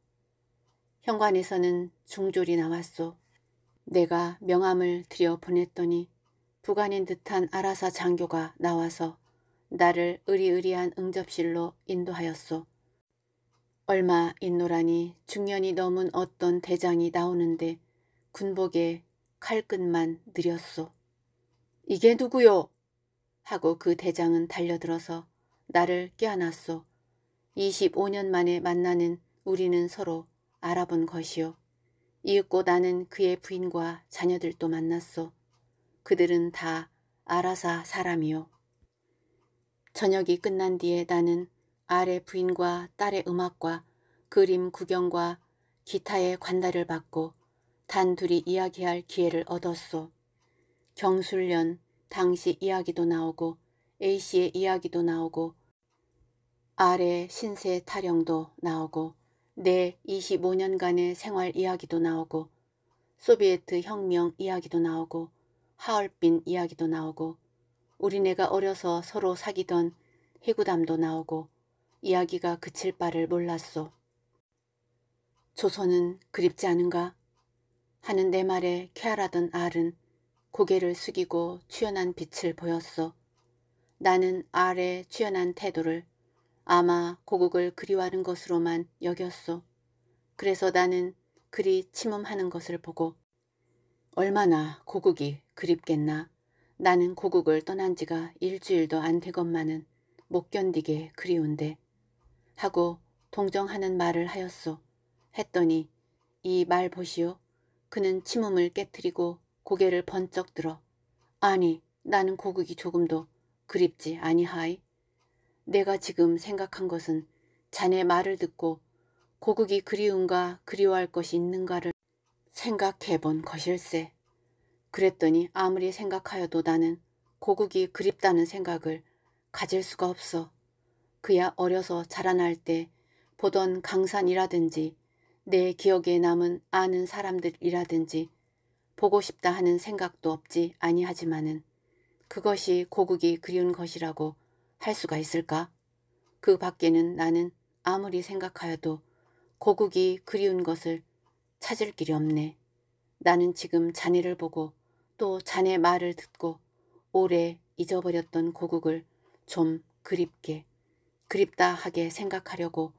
현관에서는 중졸이 나왔소. 내가 명함을 들여 보냈더니 부관인 듯한 아라사 장교가 나와서 나를 의리의리한 응접실로 인도하였소. 얼마 있노라니 중년이 넘은 어떤 대장이 나오는데 군복에 칼끝만 느렸소. 이게 누구요? 하고 그 대장은 달려들어서 나를 껴안았소. 25년 만에 만나는 우리는 서로 알아본 것이요. 이윽고 나는 그의 부인과 자녀들도 만났소. 그들은 다 아라사 사람이요. 저녁이 끝난 뒤에 나는 아래 부인과 딸의 음악과 그림 구경과 기타의 관달을 받고 단둘이 이야기할 기회를 얻었소. 경술련 당시 이야기도 나오고 A씨의 이야기도 나오고 아래 신세 타령도 나오고 내 25년간의 생활 이야기도 나오고 소비에트 혁명 이야기도 나오고 하얼빈 이야기도 나오고 우리네가 어려서 서로 사귀던 해구담도 나오고 이야기가 그칠 바를 몰랐소. 조선은 그립지 않은가? 하는 내 말에 쾌활하던 알은 고개를 숙이고 취연한 빛을 보였소. 나는 알의 취연한 태도를 아마 고국을 그리워하는 것으로만 여겼소. 그래서 나는 그리 침음하는 것을 보고 얼마나 고국이 그립겠나. 나는 고국을 떠난 지가 일주일도 안 되건만은 못 견디게 그리운데 하고 동정하는 말을 하였소. 했더니 이 말 보시오. 그는 침음을 깨뜨리고 고개를 번쩍 들어 아니 나는 고국이 조금도 그립지 아니하이. 내가 지금 생각한 것은 자네 말을 듣고 고국이 그리운가 그리워할 것이 있는가를 생각해 본 것일세. 그랬더니 아무리 생각하여도 나는 고국이 그립다는 생각을 가질 수가 없어. 그야 어려서 자라날 때 보던 강산이라든지 내 기억에 남은 아는 사람들이라든지 보고 싶다 하는 생각도 없지 아니하지만은 그것이 고국이 그리운 것이라고 할 수가 있을까? 그 밖에는 나는 아무리 생각하여도 고국이 그리운 것을 찾을 길이 없네. 나는 지금 자네를 보고 또 자네 말을 듣고 오래 잊어버렸던 고국을 좀 그립게 그립다 하게 생각하려고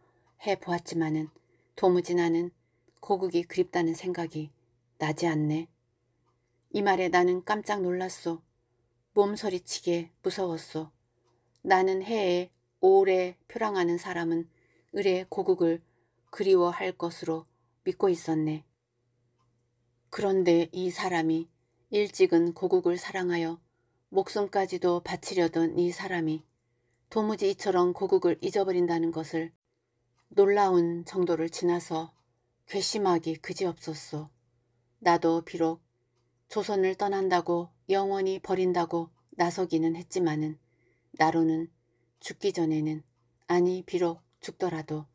해보았지만은 도무지 나는 고국이 그립다는 생각이 나지 않네. 이 말에 나는 깜짝 놀랐소. 몸서리치게 무서웠소. 나는 해에 오래 표랑하는 사람은 을의 고국을 그리워할 것으로 믿고 있었네. 그런데 이 사람이 일찍은 고국을 사랑하여 목숨까지도 바치려던 이 사람이 도무지 이처럼 고국을 잊어버린다는 것을 놀라운 정도를 지나서 괘씸하기 그지없었소. 나도 비록 조선을 떠난다고 영원히 버린다고 나서기는 했지만은 나로는 죽기 전에는 아니 비록 죽더라도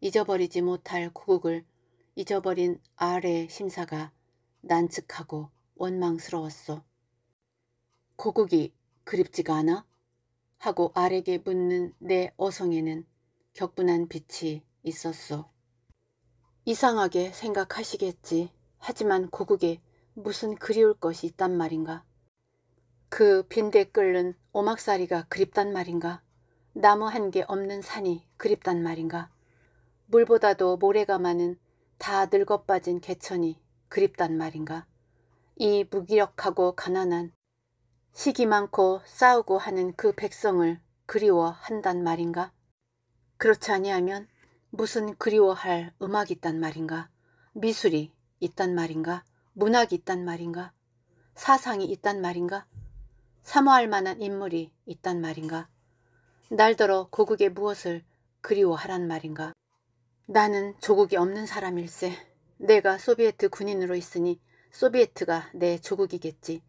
잊어버리지 못할 고국을 잊어버린 아래 심사가 난측하고 원망스러웠어. 고국이 그립지가 않아? 하고 아래게 묻는 내 어성에는 격분한 빛이 있었어. 이상하게 생각하시겠지. 하지만 고국에 무슨 그리울 것이 있단 말인가. 그 빈대 끓는 오막살이가 그립단 말인가? 나무 한 개 없는 산이 그립단 말인가? 물보다도 모래가 많은 다 늙어 빠진 개천이 그립단 말인가. 이 무기력하고 가난한 시기 많고 싸우고 하는 그 백성을 그리워한단 말인가? 그렇지 아니하면 무슨 그리워할 음악이 있단 말인가? 미술이 있단 말인가? 문학이 있단 말인가? 사상이 있단 말인가? 사모할 만한 인물이 있단 말인가? 날더러 고국의 무엇을 그리워하란 말인가? 나는 조국이 없는 사람일세. 내가 소비에트 군인으로 있으니 소비에트가 내 조국이겠지.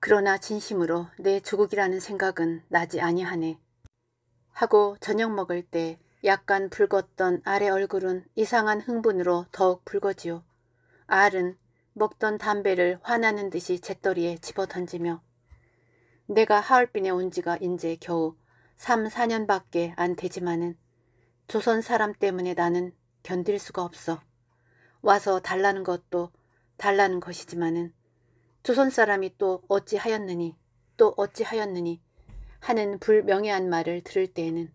그러나 진심으로 내 조국이라는 생각은 나지 아니하네. 하고 저녁 먹을 때 약간 붉었던 알의 얼굴은 이상한 흥분으로 더욱 붉어지요. 알은 먹던 담배를 화나는 듯이 잿더리에 집어던지며 내가 하얼빈에 온 지가 인제 겨우 3, 4년밖에 안 되지만은 조선 사람 때문에 나는 견딜 수가 없어. 와서 달라는 것도 달라는 것이지만은 조선 사람이 또 어찌하였느니 또 어찌하였느니 하는 불명예한 말을 들을 때에는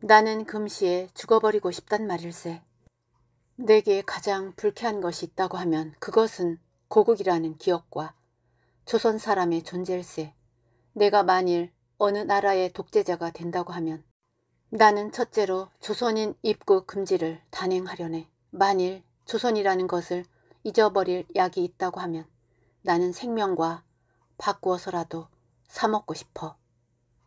나는 금시에 죽어버리고 싶단 말일세. 내게 가장 불쾌한 것이 있다고 하면 그것은 고국이라는 기억과 조선 사람의 존재일세. 내가 만일 어느 나라의 독재자가 된다고 하면 나는 첫째로 조선인 입국 금지를 단행하려네. 만일 조선이라는 것을 잊어버릴 약이 있다고 하면 나는 생명과 바꾸어서라도 사먹고 싶어.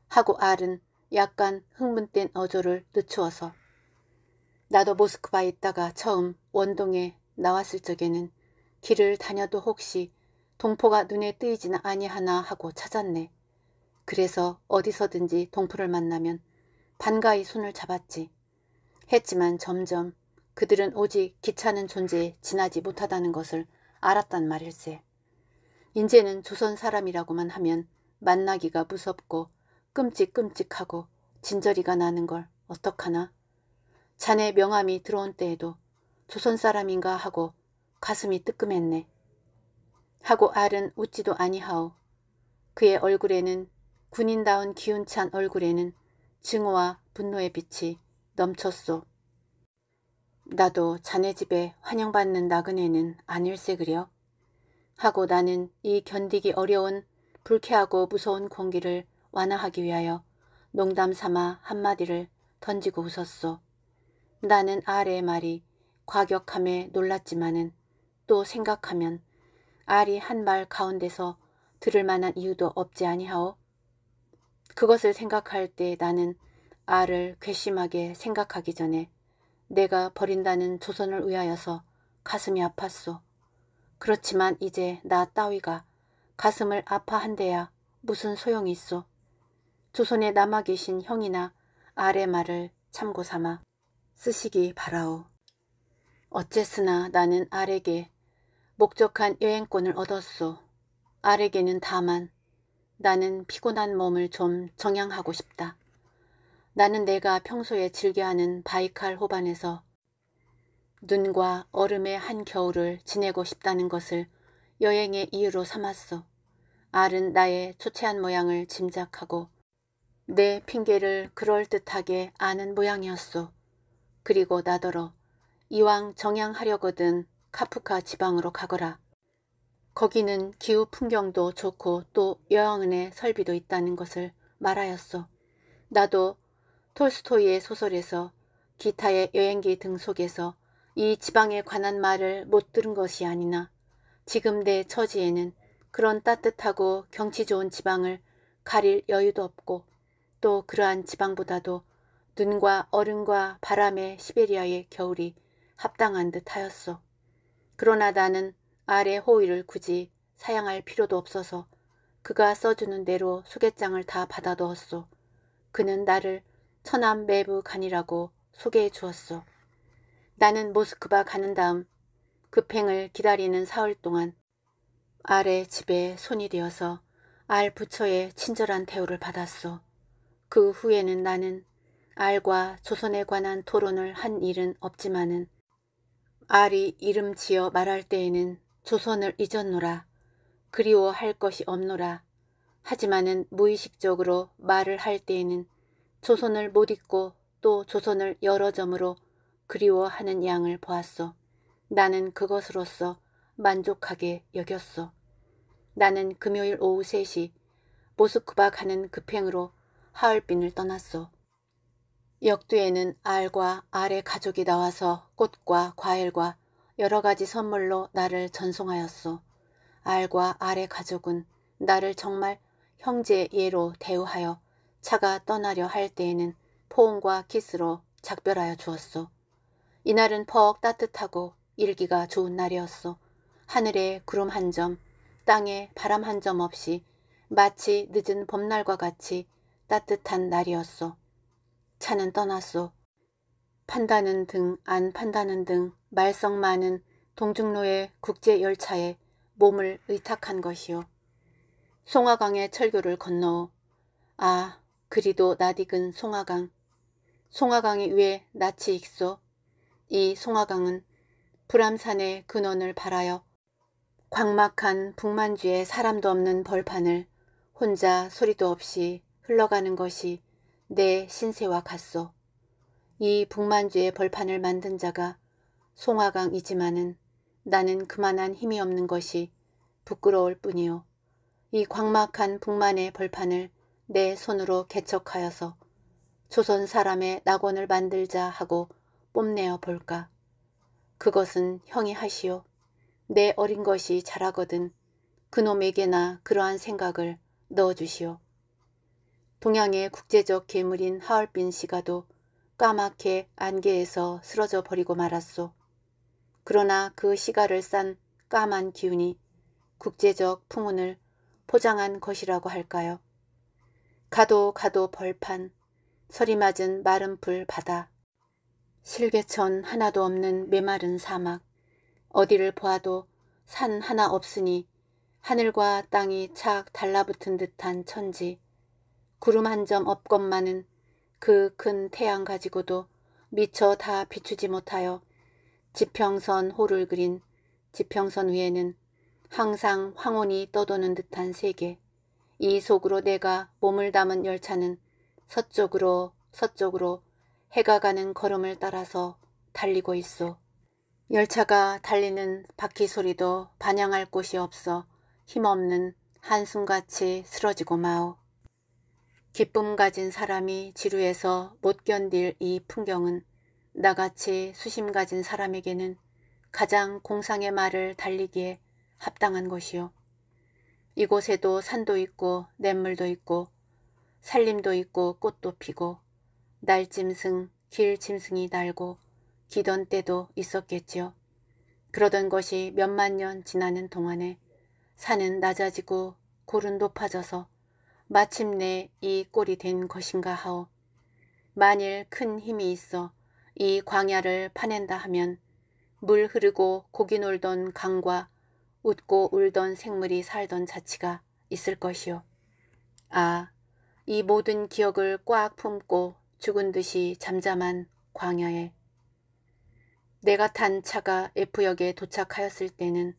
하고 알은 약간 흥분된 어조를 늦추어서 나도 모스크바에 있다가 처음 원동에 나왔을 적에는 길을 다녀도 혹시 동포가 눈에 뜨이지는 아니하나 하고 찾았네. 그래서 어디서든지 동포를 만나면 반가이 손을 잡았지. 했지만 점점 그들은 오직 기차는 존재에 지나지 못하다는 것을 알았단 말일세. 인제는 조선 사람이라고만 하면 만나기가 무섭고 끔찍끔찍하고 진저리가 나는 걸 어떡하나. 자네 명함이 들어온 때에도 조선 사람인가 하고 가슴이 뜨끔했네. 하고 알은 웃지도 아니하오. 그의 얼굴에는 군인다운 기운찬 얼굴에는 증오와 분노의 빛이 넘쳤소. 나도 자네 집에 환영받는 나그네는 아닐세 그려. 하고 나는 이 견디기 어려운 불쾌하고 무서운 공기를 완화하기 위하여 농담 삼아 한마디를 던지고 웃었소. 나는 알의 말이 과격함에 놀랐지만은 또 생각하면 알이 한말 가운데서 들을 만한 이유도 없지 아니하오. 그것을 생각할 때 나는 알을 괘씸하게 생각하기 전에 내가 버린다는 조선을 위하여서 가슴이 아팠소. 그렇지만 이제 나 따위가 가슴을 아파한대야 무슨 소용이 있소. 조선에 남아 계신 형이나 아래 말을 참고 삼아 쓰시기 바라오. 어째서나 나는 알에게 목적한 여행권을 얻었소. 알에게는 다만 나는 피곤한 몸을 좀 정양하고 싶다. 나는 내가 평소에 즐겨하는 바이칼 호반에서 눈과 얼음의 한 겨울을 지내고 싶다는 것을 여행의 이유로 삼았소. 알은 나의 초췌한 모양을 짐작하고 내 핑계를 그럴듯하게 아는 모양이었소. 그리고 나더러 이왕 정양하려거든 카프카 지방으로 가거라. 거기는 기후 풍경도 좋고 또 여행은의 설비도 있다는 것을 말하였소. 나도 톨스토이의 소설에서 기타의 여행기 등 속에서 이 지방에 관한 말을 못 들은 것이 아니나 지금 내 처지에는 그런 따뜻하고 경치 좋은 지방을 가릴 여유도 없고 또 그러한 지방보다도 눈과 얼음과 바람의 시베리아의 겨울이 합당한 듯 하였소. 그러나 나는 아래 호의를 굳이 사양할 필요도 없어서 그가 써주는 대로 소개장을 다 받아두었소. 그는 나를 천암 매부 간이라고 소개해 주었소. 나는 모스크바 가는 다음 급행을 기다리는 사흘 동안 아래 집에 손이 되어서 알 부처의 친절한 대우를 받았소. 그 후에는 나는 알과 조선에 관한 토론을 한 일은 없지만은 알이 이름 지어 말할 때에는 조선을 잊었노라. 그리워할 것이 없노라. 하지만은 무의식적으로 말을 할 때에는 조선을 못 잊고 또 조선을 여러 점으로 그리워하는 양을 보았소. 나는 그것으로서 만족하게 여겼소. 나는 금요일 오후 3시 모스크바 가는 급행으로 하얼빈을 떠났소. 역두에는 알과 알의 가족이 나와서 꽃과 과일과 여러 가지 선물로 나를 전송하였소. 알과 알의 가족은 나를 정말 형제 예로 대우하여 차가 떠나려 할 때에는 포옹과 키스로 작별하여 주었소. 이날은 퍽 따뜻하고 일기가 좋은 날이었소. 하늘에 구름 한 점, 땅에 바람 한 점 없이 마치 늦은 봄날과 같이 따뜻한 날이었소. 차는 떠났소. 판다는 등 안 판다는 등 말썽 많은 동중로의 국제열차에 몸을 의탁한 것이요. 송화강의 철교를 건너오. 아, 그리도 낯익은 송화강. 송화강이 왜 낯이 익소? 이 송화강은 불암산의 근원을 바라여 광막한 북만주의 사람도 없는 벌판을 혼자 소리도 없이 흘러가는 것이 내 신세와 같소. 이 북만주의 벌판을 만든 자가 송화강이지만은 나는 그만한 힘이 없는 것이 부끄러울 뿐이요. 이 광막한 북만의 벌판을 내 손으로 개척하여서 조선 사람의 낙원을 만들자 하고 뽐내어 볼까. 그것은 형이 하시오. 내 어린 것이 잘하거든 그놈에게나 그러한 생각을 넣어주시오. 동양의 국제적 괴물인 하얼빈 시가도 까맣게 안개에서 쓰러져 버리고 말았소. 그러나 그 시가를 싼 까만 기운이 국제적 풍운을 포장한 것이라고 할까요? 가도 가도 벌판, 서리 맞은 마른 풀 바다, 실개천 하나도 없는 메마른 사막, 어디를 보아도 산 하나 없으니 하늘과 땅이 착 달라붙은 듯한 천지, 구름 한 점 없건만은 그 큰 태양 가지고도 미처 다 비추지 못하여 지평선 호를 그린 지평선 위에는 항상 황혼이 떠도는 듯한 세계, 이 속으로 내가 몸을 담은 열차는 서쪽으로 서쪽으로 해가 가는 걸음을 따라서 달리고 있어 열차가 달리는 바퀴 소리도 반영할 곳이 없어 힘없는 한숨같이 쓰러지고 마오. 기쁨 가진 사람이 지루해서 못 견딜 이 풍경은 나같이 수심 가진 사람에게는 가장 공상의 말을 달리기에 합당한 것이요. 이곳에도 산도 있고 냇물도 있고 살림도 있고 꽃도 피고 날짐승, 길짐승이 날고 기던 때도 있었겠지요. 그러던 것이 몇만 년 지나는 동안에 산은 낮아지고 골은 높아져서 마침내 이 꼴이 된 것인가 하오. 만일 큰 힘이 있어 이 광야를 파낸다 하면 물 흐르고 고기 놀던 강과 웃고 울던 생물이 살던 자치가 있을 것이요. 아, 이 모든 기억을 꽉 품고 죽은 듯이 잠잠한 광야에 내가 탄 차가 F역에 도착하였을 때는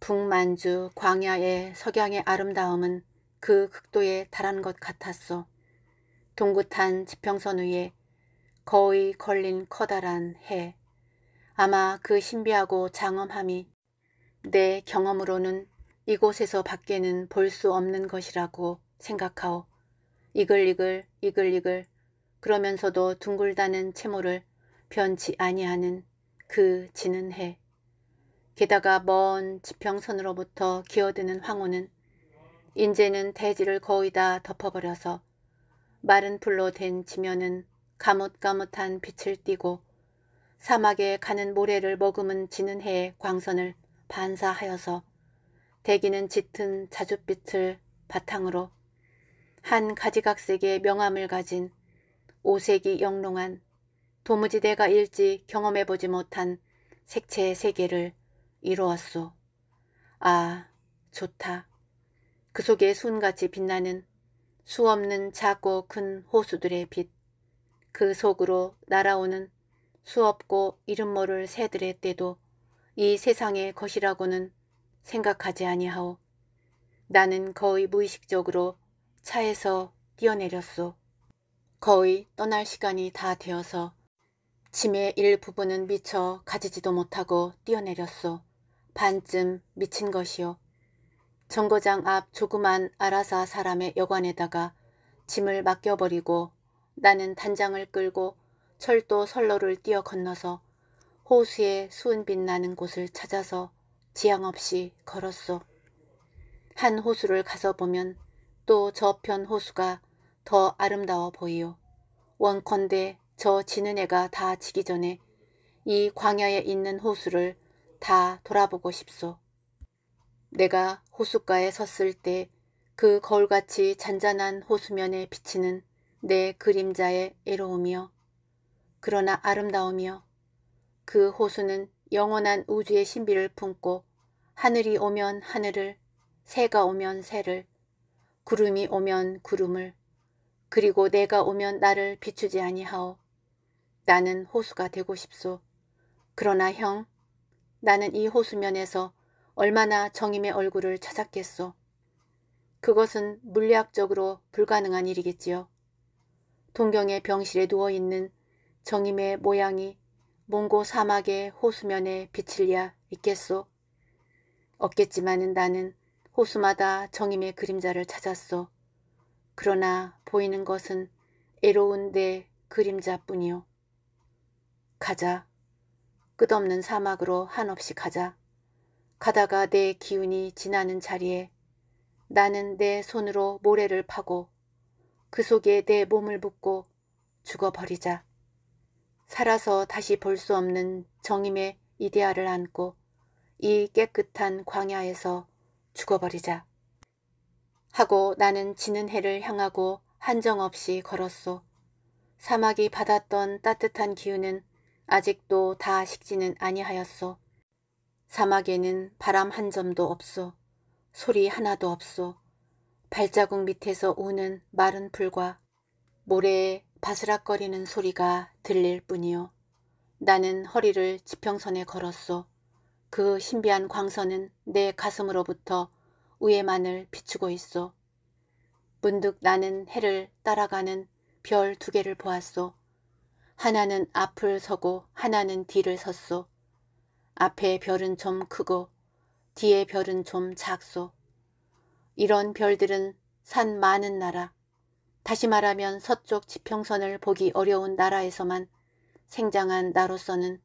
북만주 광야의 석양의 아름다움은 그 극도에 달한 것 같았어. 동긋한 지평선 위에 거의 걸린 커다란 해. 아마 그 신비하고 장엄함이 내 경험으로는 이곳에서 밖에는 볼 수 없는 것이라고 생각하오. 이글이글 이글이글 그러면서도 둥글다는 채모를 변치 아니하는 그 지는 해. 게다가 먼 지평선으로부터 기어드는 황후는 인제는 대지를 거의 다 덮어버려서 마른 풀로 된 지면은 가뭇가뭇한 빛을 띠고 사막에 가는 모래를 머금은 지는 해의 광선을 반사하여서 대기는 짙은 자줏빛을 바탕으로 한 가지각색의 명암을 가진 오색이 영롱한 도무지 내가 일찍 경험해보지 못한 색채의 세계를 이루었소. 아, 좋다. 그 속에 순같이 빛나는 수없는 작고 큰 호수들의 빛, 그 속으로 날아오는 수없고 이름 모를 새들의 때도 이 세상의 것이라고는 생각하지 아니하오. 나는 거의 무의식적으로 차에서 뛰어내렸소. 거의 떠날 시간이 다 되어서 짐의 일부분은 미쳐 가지지도 못하고 뛰어내렸소. 반쯤 미친 것이요. 정거장 앞 조그만 아라사 사람의 여관에다가 짐을 맡겨버리고 나는 단장을 끌고 철도 선로를 뛰어 건너서 호수의 수은 빛 나는 곳을 찾아서 지향 없이 걸었소. 한 호수를 가서 보면 또 저편 호수가 더 아름다워 보이요. 원컨대 저 지는 애가 다 지기 전에 이 광야에 있는 호수를 다 돌아보고 싶소. 내가 호숫가에 섰을 때 그 거울같이 잔잔한 호수면에 비치는 내 그림자의 애로움이요. 그러나 아름다움이요. 그 호수는 영원한 우주의 신비를 품고 하늘이 오면 하늘을, 새가 오면 새를, 구름이 오면 구름을, 그리고 내가 오면 나를 비추지 아니하오. 나는 호수가 되고 싶소. 그러나 형, 나는 이 호수면에서 얼마나 정임의 얼굴을 찾았겠소. 그것은 물리학적으로 불가능한 일이겠지요. 동경의 병실에 누워있는 정임의 모양이 몽고 사막의 호수면에 비칠랴 있겠소. 없겠지만은 나는 호수마다 정임의 그림자를 찾았소. 그러나 보이는 것은 애로운 내 그림자뿐이요. 가자. 끝없는 사막으로 한없이 가자. 가다가 내 기운이 지나는 자리에 나는 내 손으로 모래를 파고 그 속에 내 몸을 붓고 죽어버리자. 살아서 다시 볼 수 없는 정임의 이데아를 안고 이 깨끗한 광야에서 죽어버리자. 하고 나는 지는 해를 향하고 한정없이 걸었소. 사막이 받았던 따뜻한 기운은 아직도 다 식지는 아니하였소. 사막에는 바람 한 점도 없소. 소리 하나도 없소. 발자국 밑에서 우는 마른 풀과 모래에 바스락거리는 소리가 들릴 뿐이요. 나는 허리를 지평선에 걸었소. 그 신비한 광선은 내 가슴으로부터 위에만을 비추고 있소. 문득 나는 해를 따라가는 별 두 개를 보았소. 하나는 앞을 서고 하나는 뒤를 섰소. 앞에 별은 좀 크고 뒤에 별은 좀 작소. 이런 별들은 산 많은 나라, 다시 말하면 서쪽 지평선을 보기 어려운 나라에서만 생장한 나로서는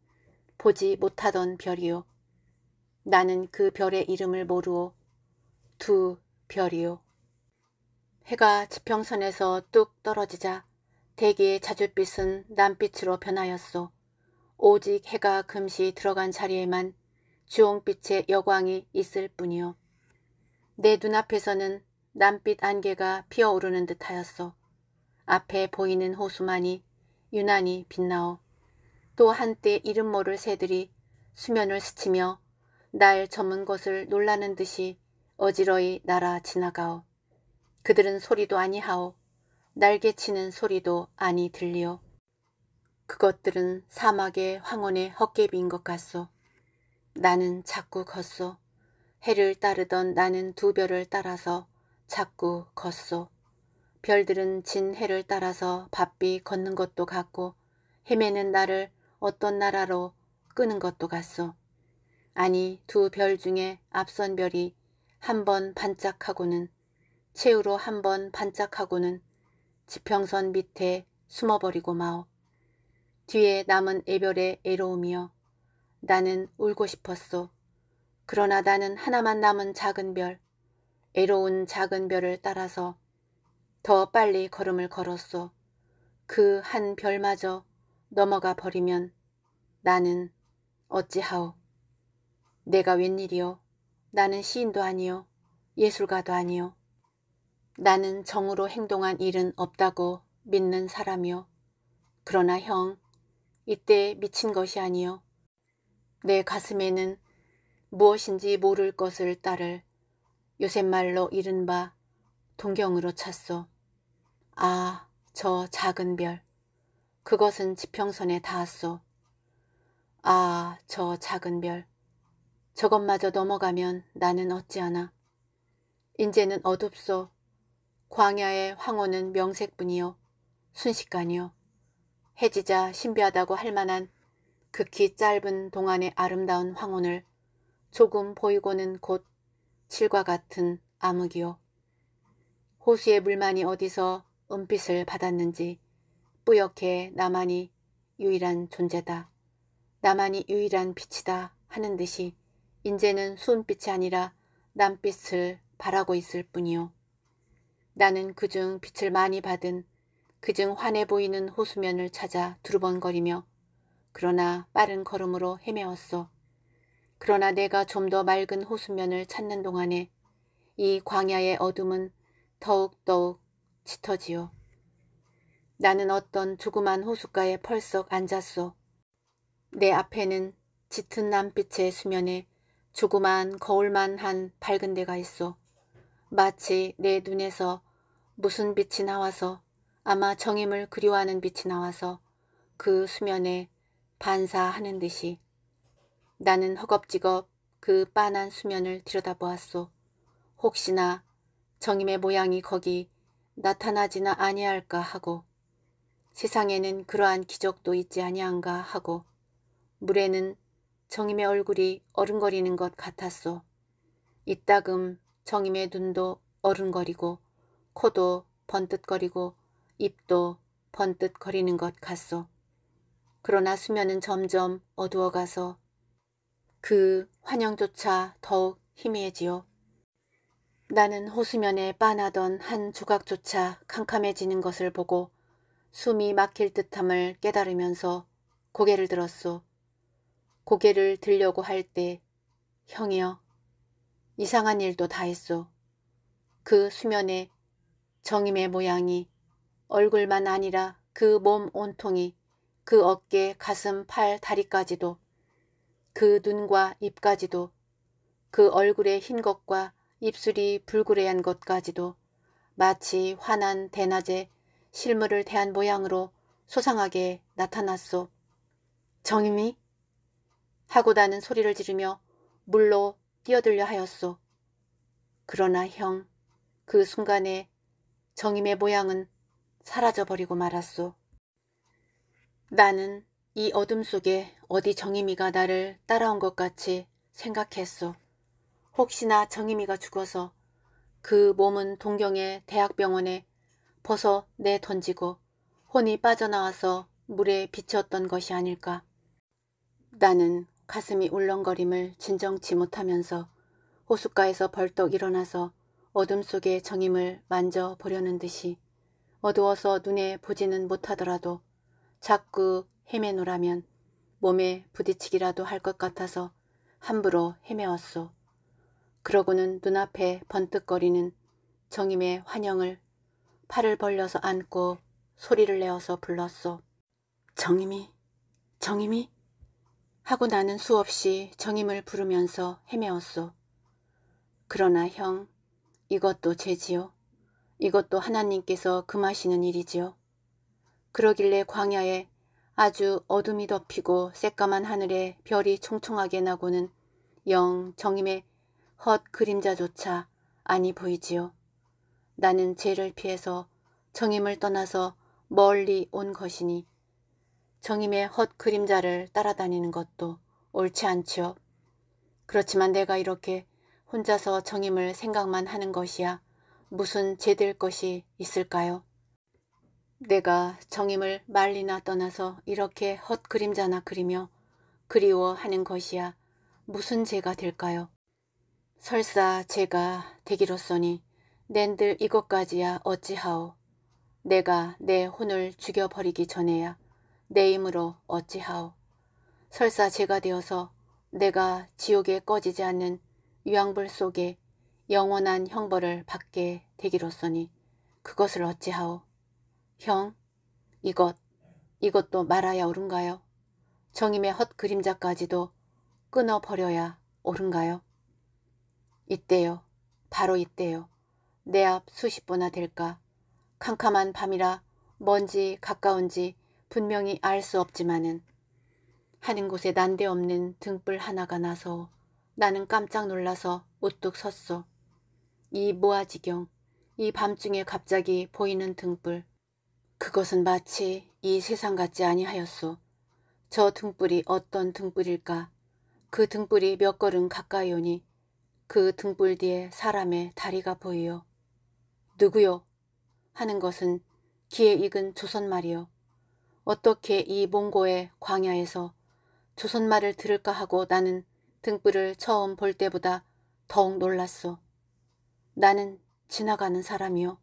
보지 못하던 별이요. 나는 그 별의 이름을 모르오. 두 별이요. 해가 지평선에서 뚝 떨어지자 대기의 자줏빛은 남빛으로 변하였소. 오직 해가 금시 들어간 자리에만 주홍빛의 여광이 있을 뿐이요. 내 눈앞에서는 남빛 안개가 피어오르는 듯하였소. 앞에 보이는 호수만이 유난히 빛나오. 또 한때 이름 모를 새들이 수면을 스치며 날 저문 것을 놀라는 듯이 어지러이 날아 지나가오. 그들은 소리도 아니하오. 날개치는 소리도 아니 들리오. 그것들은 사막의 황혼의 헛개비인 것 같소. 나는 자꾸 걷소. 해를 따르던 나는 두 별을 따라서 자꾸 걷소. 별들은 진 해를 따라서 바삐 걷는 것도 같고 헤매는 나를 어떤 나라로 끄는 것도 같소. 아니 두 별 중에 앞선 별이 한 번 반짝하고는 최후로 한 번 반짝하고는 지평선 밑에 숨어버리고 마오. 뒤에 남은 애별의 애로움이여. 나는 울고 싶었소. 그러나 나는 하나만 남은 작은 별, 애로운 작은 별을 따라서 더 빨리 걸음을 걸었소. 그 한 별마저 넘어가 버리면 나는 어찌하오. 내가 웬일이요. 나는 시인도 아니요. 예술가도 아니요. 나는 정으로 행동한 일은 없다고 믿는 사람이요. 그러나 형, 이때 미친 것이 아니요. 내 가슴에는 무엇인지 모를 것을 따를 요새 말로 이른바 동경으로 찼소. 아, 저 작은 별. 그것은 지평선에 닿았소. 아, 저 작은 별. 저것마저 넘어가면 나는 어찌하나. 인제는 어둡소. 광야의 황혼은 명색뿐이요. 순식간이요. 해지자 신비하다고 할 만한 극히 짧은 동안의 아름다운 황혼을 조금 보이고는 곧 칠과 같은 암흑이요. 호수의 물만이 어디서 은빛을 받았는지 뿌옇게 나만이 유일한 존재다. 나만이 유일한 빛이다 하는 듯이 인제는 수은빛이 아니라 남빛을 바라고 있을 뿐이요. 나는 그중 빛을 많이 받은 그중 환해 보이는 호수면을 찾아 두루번거리며 그러나 빠른 걸음으로 헤매었어. 그러나 내가 좀 더 맑은 호수면을 찾는 동안에 이 광야의 어둠은 더욱더욱 짙어지요. 나는 어떤 조그만 호숫가에 펄썩 앉았소. 내 앞에는 짙은 남빛의 수면에 조그만 거울만한 밝은 데가 있어. 마치 내 눈에서 무슨 빛이 나와서 아마 정임을 그리워하는 빛이 나와서 그 수면에 반사하는 듯이 나는 허겁지겁 그 빤한 수면을 들여다보았소. 혹시나 정임의 모양이 거기 나타나지나 아니할까 하고 세상에는 그러한 기적도 있지 아니한가 하고 물에는 정임의 얼굴이 어른거리는 것 같았소. 이따금 정임의 눈도 어른거리고 코도 번뜩거리고 입도 번뜩거리는 것 같소. 그러나 수면은 점점 어두워가서 그 환영조차 더욱 희미해지요. 나는 호수면에 빤하던 한 조각조차 캄캄해지는 것을 보고 숨이 막힐 듯함을 깨달으면서 고개를 들었소. 고개를 들려고 할 때 형이여 이상한 일도 다 했소. 그 수면에 정임의 모양이 얼굴만 아니라 그 몸 온통이 그 어깨, 가슴, 팔, 다리까지도 그 눈과 입까지도 그 얼굴의 흰 것과 입술이 불그레한 것까지도 마치 환한 대낮에 실물을 대한 모양으로 소상하게 나타났소. 정임이? 하고 나는 소리를 지르며 물로 뛰어들려 하였소. 그러나 형, 그 순간에 정임의 모양은 사라져버리고 말았소. 나는 이 어둠 속에 어디 정임이가 나를 따라온 것 같이 생각했소. 혹시나 정임이가 죽어서 그 몸은 동경의 대학병원에 벗어 내 던지고 혼이 빠져나와서 물에 비쳤던 것이 아닐까. 나는 가슴이 울렁거림을 진정치 못하면서 호숫가에서 벌떡 일어나서 어둠 속의 정임을 만져보려는 듯이 어두워서 눈에 보지는 못하더라도 자꾸 헤매노라면 몸에 부딪히기라도 할 것 같아서 함부로 헤매었소. 그러고는 눈앞에 번뜩거리는 정임의 환영을 팔을 벌려서 안고 소리를 내어서 불렀소. 정임이, 정임이? 하고 나는 수없이 정임을 부르면서 헤매었소. 그러나 형, 이것도 죄지요. 이것도 하나님께서 금하시는 일이지요. 그러길래 광야에 아주 어둠이 덮이고 새까만 하늘에 별이 총총하게 나고는 영 정임의 헛 그림자조차 아니 보이지요. 나는 죄를 피해서 정임을 떠나서 멀리 온 것이니 정임의 헛 그림자를 따라다니는 것도 옳지 않지요. 그렇지만 내가 이렇게 혼자서 정임을 생각만 하는 것이야 무슨 죄될 것이 있을까요? 내가 정임을 말리나 떠나서 이렇게 헛 그림자나 그리며 그리워하는 것이야 무슨 죄가 될까요? 설사 제가 되기로써니 낸들 이것까지야 어찌하오. 내가 내 혼을 죽여버리기 전에야 내 힘으로 어찌하오. 설사 제가 되어서 내가 지옥에 꺼지지 않는 유황불 속에 영원한 형벌을 받게 되기로써니 그것을 어찌하오. 형, 이것, 이것도 말아야 옳은가요? 정임의 헛 그림자까지도 끊어버려야 옳은가요? 이때요, 바로 이때요. 내 앞 수십 보나 될까. 캄캄한 밤이라 먼지 가까운지 분명히 알 수 없지만은 하는 곳에 난데없는 등불 하나가 나서 나는 깜짝 놀라서 우뚝 섰소. 이 모아지경, 이 밤중에 갑자기 보이는 등불, 그것은 마치 이 세상 같지 아니하였소. 저 등불이 어떤 등불일까? 그 등불이 몇 걸음 가까이 오니 그 등불 뒤에 사람의 다리가 보이요. 누구요? 하는 것은 귀에 익은 조선말이요. 어떻게 이 몽고의 광야에서 조선말을 들을까 하고 나는 등불을 처음 볼 때보다 더욱 놀랐소. 나는 지나가는 사람이요.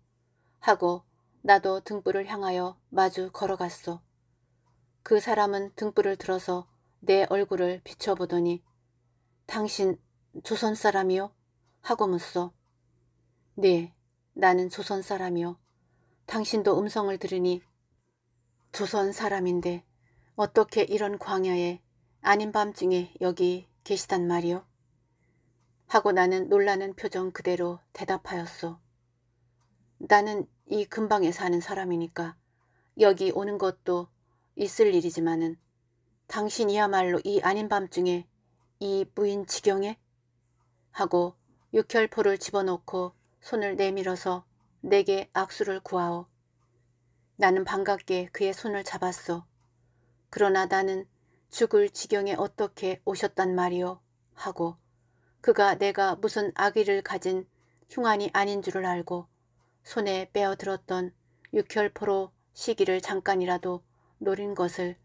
하고 나도 등불을 향하여 마주 걸어갔소. 그 사람은 등불을 들어서 내 얼굴을 비춰보더니 당신 조선 사람이요? 하고 묻소. 네, 나는 조선 사람이요. 당신도 음성을 들으니 조선 사람인데 어떻게 이런 광야에 아닌 밤중에 여기 계시단 말이요? 하고 나는 놀라는 표정 그대로 대답하였소. 나는 이 근방에 사는 사람이니까 여기 오는 것도 있을 일이지만은 당신이야말로 이 아닌 밤중에 이 무인 지경에? 하고 육혈포를 집어넣고 손을 내밀어서 내게 악수를 구하오. 나는 반갑게 그의 손을 잡았소. 그러나 나는 죽을 지경에 어떻게 오셨단 말이오 하고 그가 내가 무슨 악의를 가진 흉안이 아닌 줄을 알고 손에 빼어들었던 육혈포로 시기를 잠깐이라도 노린 것을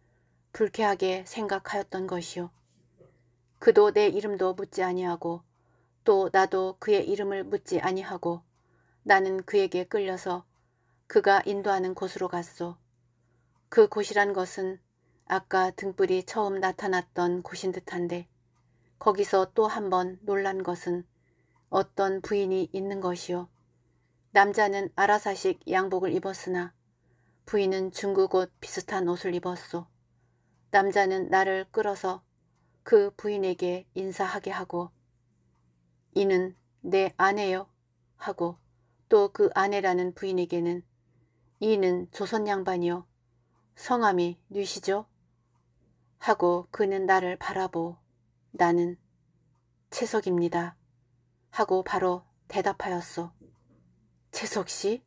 불쾌하게 생각하였던 것이요. 그도 내 이름도 묻지 아니하고 또 나도 그의 이름을 묻지 아니하고 나는 그에게 끌려서 그가 인도하는 곳으로 갔소. 그 곳이란 것은 아까 등불이 처음 나타났던 곳인 듯한데 거기서 또 한 번 놀란 것은 어떤 부인이 있는 것이요. 남자는 아라사식 양복을 입었으나 부인은 중국 옷 비슷한 옷을 입었소. 남자는 나를 끌어서 그 부인에게 인사하게 하고 이는 내 아내요 하고 또 그 아내라는 부인에게는 이는 조선 양반이요 성함이 뉘시죠 하고 그는 나를 바라보 나는 채석입니다. 하고 바로 대답하였소. 채석씨?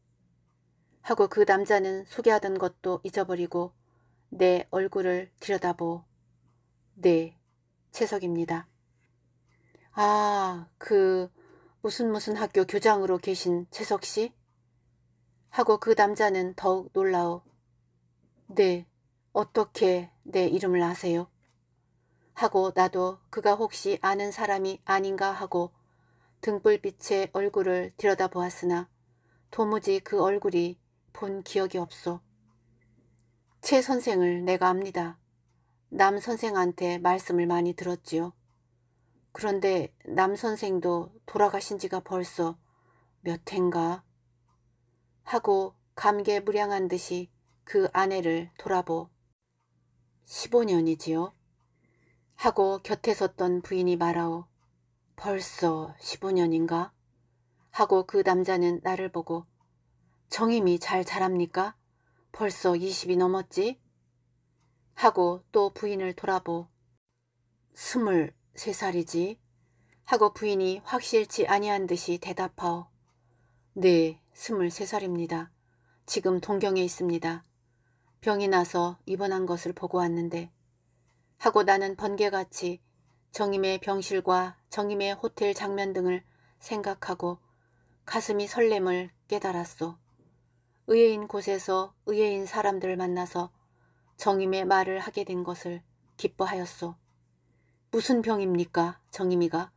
하고 그 남자는 소개하던 것도 잊어버리고 내 얼굴을 들여다보. 네, 채석입니다. 아, 그 무슨 무슨 학교 교장으로 계신 채석씨? 하고 그 남자는 더욱 놀라오. 네, 어떻게 내 이름을 아세요? 하고 나도 그가 혹시 아는 사람이 아닌가 하고 등불빛의 얼굴을 들여다보았으나 도무지 그 얼굴이 본 기억이 없소. 최 선생을 내가 압니다. 남 선생한테 말씀을 많이 들었지요. 그런데 남 선생도 돌아가신 지가 벌써 몇 해인가? 하고 감개무량한 듯이 그 아내를 돌아보 15년이지요. 하고 곁에 섰던 부인이 말하오. 벌써 15년인가? 하고 그 남자는 나를 보고 정임이 잘 자랍니까? 벌써 20이 넘었지? 하고 또 부인을 돌아보 스물 세 살이지? 하고 부인이 확실치 아니한 듯이 대답하오. 네, 스물 세 살입니다. 지금 동경에 있습니다. 병이 나서 입원한 것을 보고 왔는데 하고 나는 번개같이 정임의 병실과 정임의 호텔 장면 등을 생각하고 가슴이 설렘을 깨달았소. 의외인 곳에서 의외인 사람들을 만나서 정임의 말을 하게 된 것을 기뻐하였소. 무슨 병입니까 정임이가?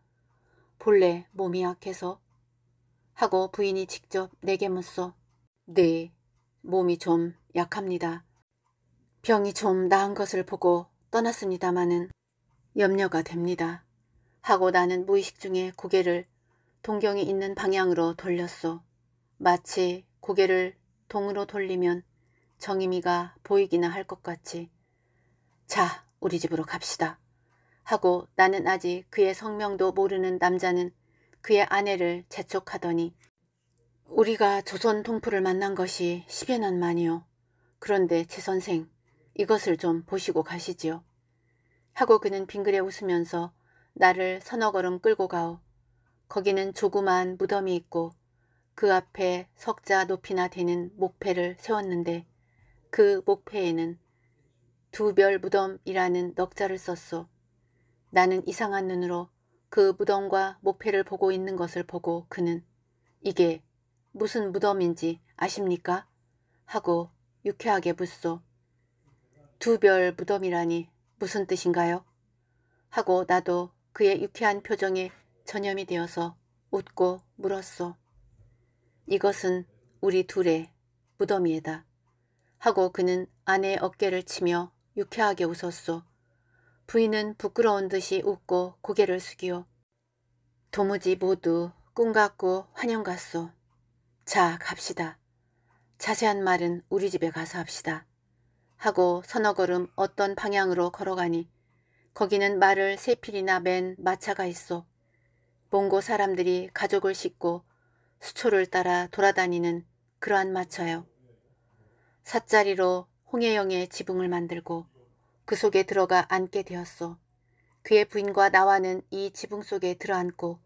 본래 몸이 약해서 하고 부인이 직접 내게 묻소. 네, 몸이 좀 약합니다. 병이 좀 나은 것을 보고 떠났습니다마는 염려가 됩니다. 하고 나는 무의식 중에 고개를 동경이 있는 방향으로 돌렸소. 마치 고개를 동으로 돌리면 정임이가 보이기나 할 것 같이 자 우리 집으로 갑시다 하고 나는 아직 그의 성명도 모르는 남자는 그의 아내를 재촉하더니 우리가 조선 동포를 만난 것이 10여 년 만이요. 그런데 제 선생 이것을 좀 보시고 가시지요. 하고 그는 빙그레 웃으면서 나를 서너 걸음 끌고 가오. 거기는 조그만 무덤이 있고 그 앞에 석자 높이나 되는 목패를 세웠는데 그 목패에는 두 별 무덤이라는 넉자를 썼소. 나는 이상한 눈으로 그 무덤과 목패를 보고 있는 것을 보고 그는 이게 무슨 무덤인지 아십니까? 하고 유쾌하게 묻소. 두 별 무덤이라니 무슨 뜻인가요? 하고 나도 그의 유쾌한 표정에 전염이 되어서 웃고 물었소. 이것은 우리 둘의 무덤이에다. 하고 그는 아내의 어깨를 치며 유쾌하게 웃었소. 부인은 부끄러운 듯이 웃고 고개를 숙이오. 도무지 모두 꿈 같고 환영 같소. 자 갑시다. 자세한 말은 우리 집에 가서 합시다. 하고 서너 걸음 어떤 방향으로 걸어가니 거기는 말을 세 필이나 맨 마차가 있어. 몽고 사람들이 가족을 싣고 수초를 따라 돌아다니는 그러한 마차요. 사짜리로 홍혜영의 지붕을 만들고 그 속에 들어가 앉게 되었소. 그의 부인과 나와는 이 지붕 속에 들어앉고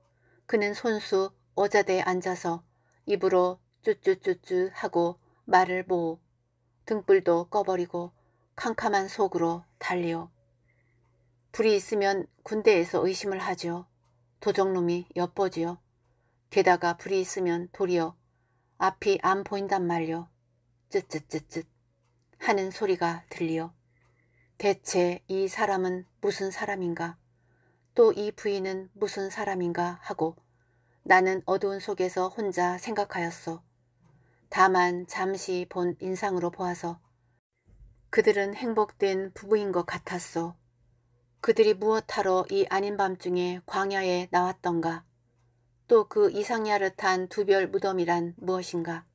그는 손수 어자대에 앉아서 입으로 쭈쭈쭈쭈 하고 말을 모으 등불도 꺼버리고 캄캄한 속으로 달리오. 불이 있으면 군대에서 의심을 하죠. 도적놈이 엿보지요. 게다가 불이 있으면 도리어 앞이 안 보인단 말요. 쯧쯧쯧쯧 하는 소리가 들리어. 대체 이 사람은 무슨 사람인가? 또 이 부인은 무슨 사람인가 하고 나는 어두운 속에서 혼자 생각하였어. 다만 잠시 본 인상으로 보아서 그들은 행복된 부부인 것 같았어. 그들이 무엇하러 이 아닌 밤중에 광야에 나왔던가? 또 그 이상야릇한 두별 무덤이란 무엇인가?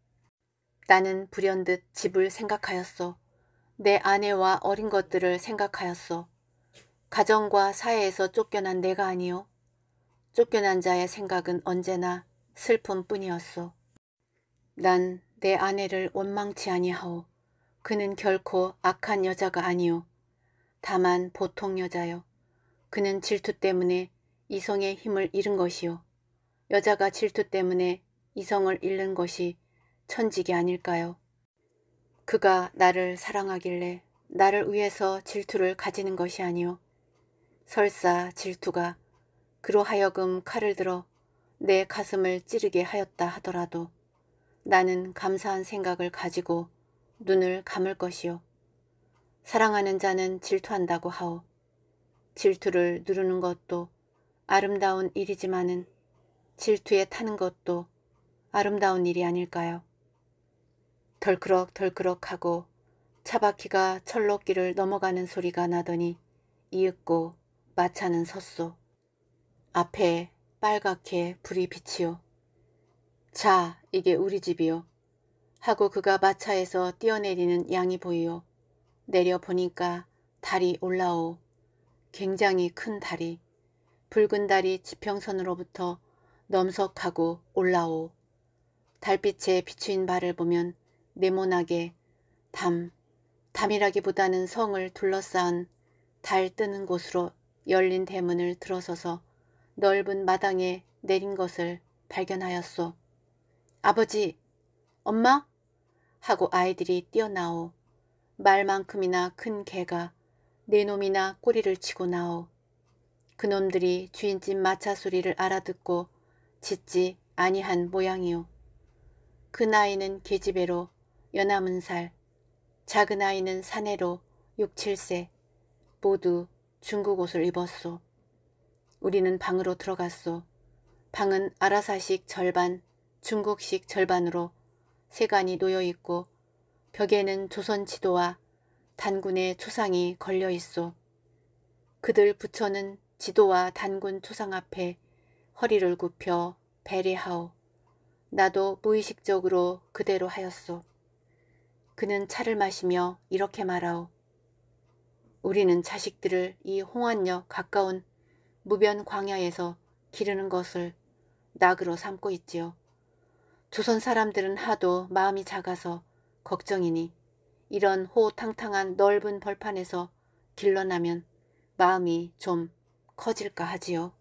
나는 불현듯 집을 생각하였소. 내 아내와 어린 것들을 생각하였소. 가정과 사회에서 쫓겨난 내가 아니요. 쫓겨난 자의 생각은 언제나 슬픔뿐이었소. 난 내 아내를 원망치 아니하오. 그는 결코 악한 여자가 아니오. 다만 보통 여자요. 그는 질투 때문에 이성의 힘을 잃은 것이요. 여자가 질투 때문에 이성을 잃는 것이 천직이 아닐까요? 그가 나를 사랑하길래 나를 위해서 질투를 가지는 것이 아니오. 설사 질투가 그로 하여금 칼을 들어 내 가슴을 찌르게 하였다 하더라도 나는 감사한 생각을 가지고 눈을 감을 것이요. 사랑하는 자는 질투한다고 하오. 질투를 누르는 것도 아름다운 일이지만은 질투에 타는 것도 아름다운 일이 아닐까요? 덜크럭 덜크럭 하고 차바퀴가 철로길을 넘어가는 소리가 나더니 이윽고 마차는 섰소. 앞에 빨갛게 불이 비치오. 자, 이게 우리 집이요. 하고 그가 마차에서 뛰어내리는 양이 보이오. 내려 보니까 달이 올라오. 굉장히 큰 달이 붉은 달이 지평선으로부터 넘석하고 올라오. 달빛에 비추인 발을 보면 네모나게 담, 담이라기보다는 성을 둘러싸은 달 뜨는 곳으로 열린 대문을 들어서서 넓은 마당에 내린 것을 발견하였소. 아버지, 엄마? 하고 아이들이 뛰어나오. 말만큼이나 큰 개가 네 놈이나 꼬리를 치고 나오. 그놈들이 주인집 마차 소리를 알아듣고 짖지 아니한 모양이오. 그 나이는 계집애로 연함은 살, 작은 아이는 사내로 6, 7세, 모두 중국 옷을 입었소. 우리는 방으로 들어갔소. 방은 아라사식 절반, 중국식 절반으로 세간이 놓여있고 벽에는 조선 지도와 단군의 초상이 걸려 있어 그들 부처는 지도와 단군 초상 앞에 허리를 굽혀 배례하오. 나도 무의식적으로 그대로 하였소. 그는 차를 마시며 이렇게 말하오. 우리는 자식들을 이 홍안역 가까운 무변 광야에서 기르는 것을 낙으로 삼고 있지요. 조선 사람들은 하도 마음이 작아서 걱정이니 이런 호탕탕한 넓은 벌판에서 길러나면 마음이 좀 커질까 하지요.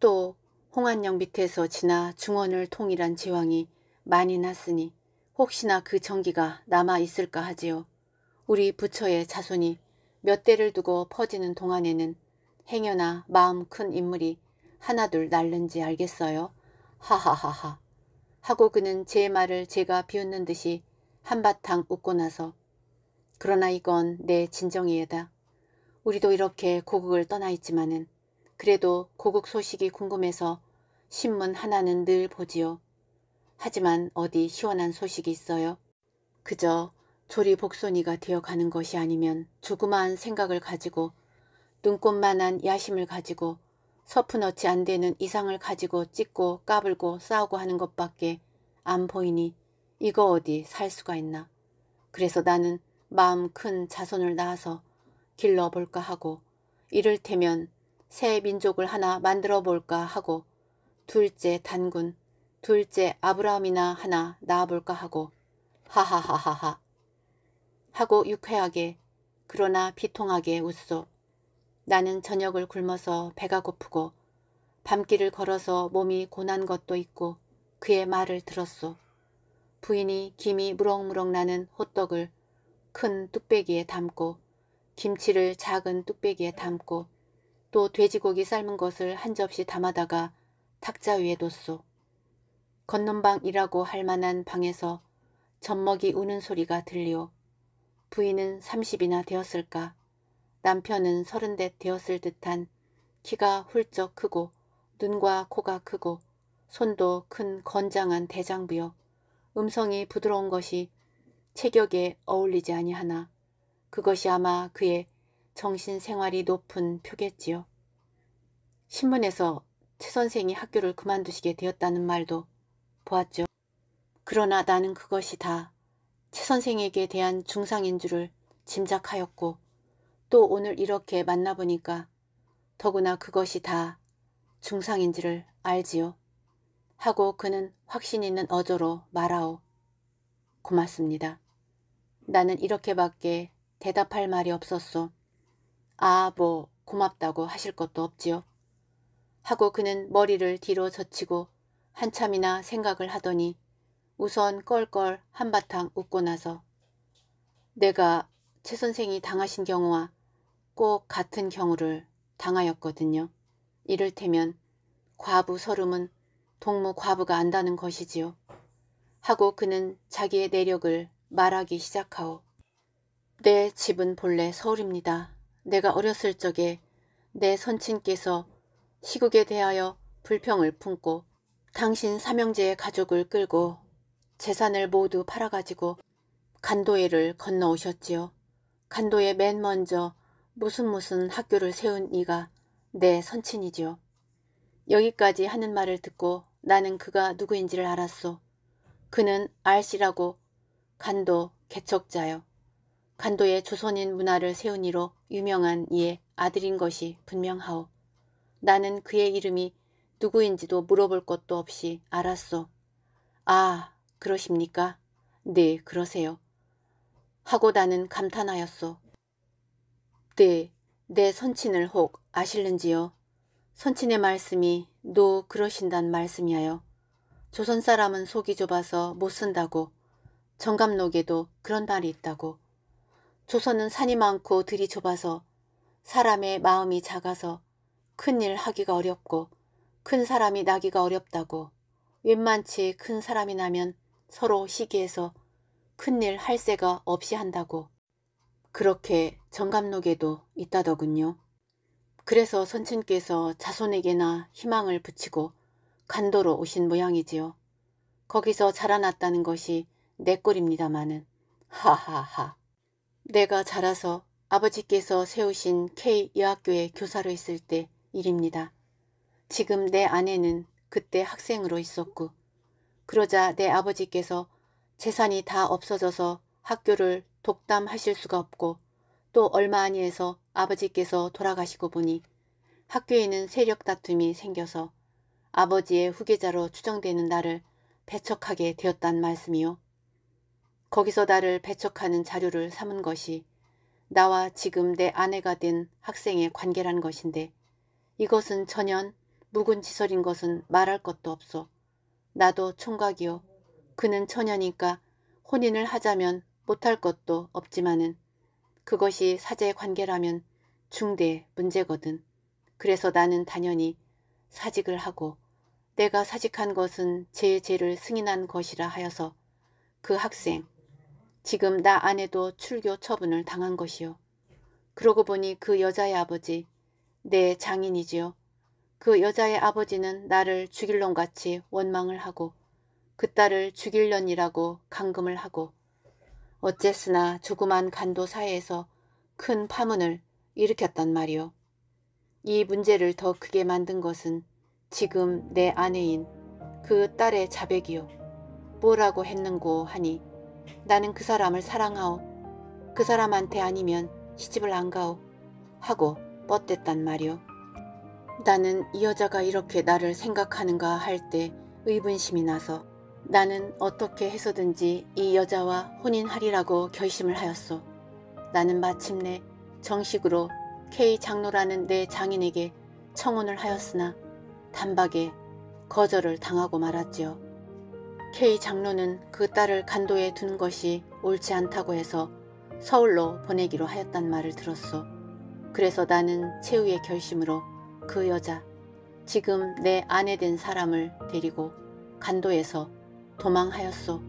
또 홍안령 밑에서 지나 중원을 통일한 지왕이 많이 났으니 혹시나 그 전기가 남아 있을까 하지요. 우리 부처의 자손이 몇 대를 두고 퍼지는 동안에는 행여나 마음 큰 인물이 하나둘 날는지 알겠어요. 하하하하. 하고 그는 제 말을 제가 비웃는 듯이 한바탕 웃고 나서 그러나 이건 내 진정이에다. 우리도 이렇게 고국을 떠나 있지만은 그래도 고국 소식이 궁금해서 신문 하나는 늘 보지요. 하지만 어디 시원한 소식이 있어요. 그저 조리 복손이가 되어가는 것이 아니면 조그마한 생각을 가지고 눈꽃만한 야심을 가지고 서푼어치 안 되는 이상을 가지고 찢고 까불고 싸우고 하는 것밖에 안 보이니 이거 어디 살 수가 있나. 그래서 나는 마음 큰 자손을 낳아서 길러볼까 하고 이를테면 새 민족을 하나 만들어 볼까 하고 둘째 단군, 둘째 아브라함이나 하나 낳아볼까 하고 하하하하하 하고 유쾌하게 그러나 비통하게 웃소. 나는 저녁을 굶어서 배가 고프고 밤길을 걸어서 몸이 고난 것도 있고 그의 말을 들었소. 부인이 김이 무럭무럭 나는 호떡을 큰 뚝배기에 담고 김치를 작은 뚝배기에 담고 또 돼지고기 삶은 것을 한 접시 담아다가 탁자 위에 뒀소. 건넌방이라고 할 만한 방에서 젖먹이 우는 소리가 들리오. 부인은 30이나 되었을까. 남편은 서른댓 되었을 듯한 키가 훌쩍 크고 눈과 코가 크고 손도 큰 건장한 대장부여 음성이 부드러운 것이 체격에 어울리지 아니하나 그것이 아마 그의 정신생활이 높은 표겠지요. 신문에서 최 선생이 학교를 그만두시게 되었다는 말도 보았죠. 그러나 나는 그것이 다 최 선생에게 대한 중상인 줄을 짐작하였고 또 오늘 이렇게 만나보니까 더구나 그것이 다 중상인지를 알지요. 하고 그는 확신 있는 어조로 말하오. 고맙습니다. 나는 이렇게밖에 대답할 말이 없었소. 아, 뭐 고맙다고 하실 것도 없지요. 하고 그는 머리를 뒤로 젖히고 한참이나 생각을 하더니 우선 껄껄 한바탕 웃고 나서 내가 최 선생이 당하신 경우와 꼭 같은 경우를 당하였거든요. 이를테면 과부 서름은 동무 과부가 안다는 것이지요. 하고 그는 자기의 내력을 말하기 시작하오. 내 집은 본래 서울입니다. 내가 어렸을 적에 내 선친께서 시국에 대하여 불평을 품고 당신 삼형제의 가족을 끌고 재산을 모두 팔아가지고 간도회를 건너오셨지요. 간도에 맨 먼저 무슨 무슨 학교를 세운 이가 내 선친이지요. 여기까지 하는 말을 듣고 나는 그가 누구인지를 알았소. 그는 알씨라고 간도 개척자요. 간도의 조선인 문화를 세운 이로 유명한 이의 아들인 것이 분명하오. 나는 그의 이름이 누구인지도 물어볼 것도 없이 알았소. 아, 그러십니까? 네, 그러세요. 하고 나는 감탄하였소. 네, 내 선친을 혹 아실는지요? 선친의 말씀이 노 그러신단 말씀이하여 조선 사람은 속이 좁아서 못 쓴다고 정감록에도 그런 말이 있다고. 조선은 산이 많고 들이 좁아서 사람의 마음이 작아서 큰일 하기가 어렵고 큰 사람이 나기가 어렵다고. 웬만치 큰 사람이 나면 서로 시기해서 큰일 할 새가 없이 한다고 그렇게 정감록에도 있다더군요. 그래서 선친께서 자손에게나 희망을 붙이고 간도로 오신 모양이지요. 거기서 자라났다는 것이 내 꼴입니다마는 하하하. 내가 자라서 아버지께서 세우신 K 여학교에 교사로 있을 때 일입니다. 지금 내 아내는 그때 학생으로 있었고 그러자 내 아버지께서 재산이 다 없어져서 학교를 독담하실 수가 없고 또 얼마 안니해서 아버지께서 돌아가시고 보니 학교에는 세력 다툼이 생겨서 아버지의 후계자로 추정되는 나를 배척하게 되었단 말씀이요. 거기서 나를 배척하는 자료를 삼은 것이 나와 지금 내 아내가 된 학생의 관계란 것인데 이것은 전혀 묵은 지설인 것은 말할 것도 없어. 나도 총각이요. 그는 처녀니까 혼인을 하자면 못할 것도 없지만은 그것이 사제 관계라면 중대 문제거든. 그래서 나는 단연히 사직을 하고 내가 사직한 것은 제 죄를 승인한 것이라 하여서 그 학생 지금 나 아내도 출교 처분을 당한 것이요. 그러고 보니 그 여자의 아버지 내 장인이지요. 그 여자의 아버지는 나를 죽일 놈같이 원망을 하고 그 딸을 죽일 년이라고 감금을 하고 어쨌으나 조그만 간도 사이에서 큰 파문을 일으켰단 말이오. 이 문제를 더 크게 만든 것은 지금 내 아내인 그 딸의 자백이요. 뭐라고 했는고 하니 나는 그 사람을 사랑하오. 그 사람한테 아니면 시집을 안 가오. 하고 뻗댔단 말이오. 나는 이 여자가 이렇게 나를 생각하는가 할 때 의문심이 나서 나는 어떻게 해서든지 이 여자와 혼인하리라고 결심을 하였소. 나는 마침내 정식으로 K 장로라는 내 장인에게 청혼을 하였으나 단박에 거절을 당하고 말았지요. K 장로는 그 딸을 간도에 둔 것이 옳지 않다고 해서 서울로 보내기로 하였단 말을 들었소. 그래서 나는 최후의 결심으로 그 여자, 지금 내 아내 된 사람을 데리고 간도에서 도망하였소.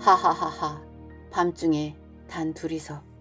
하하하하 밤중에 단 둘이서.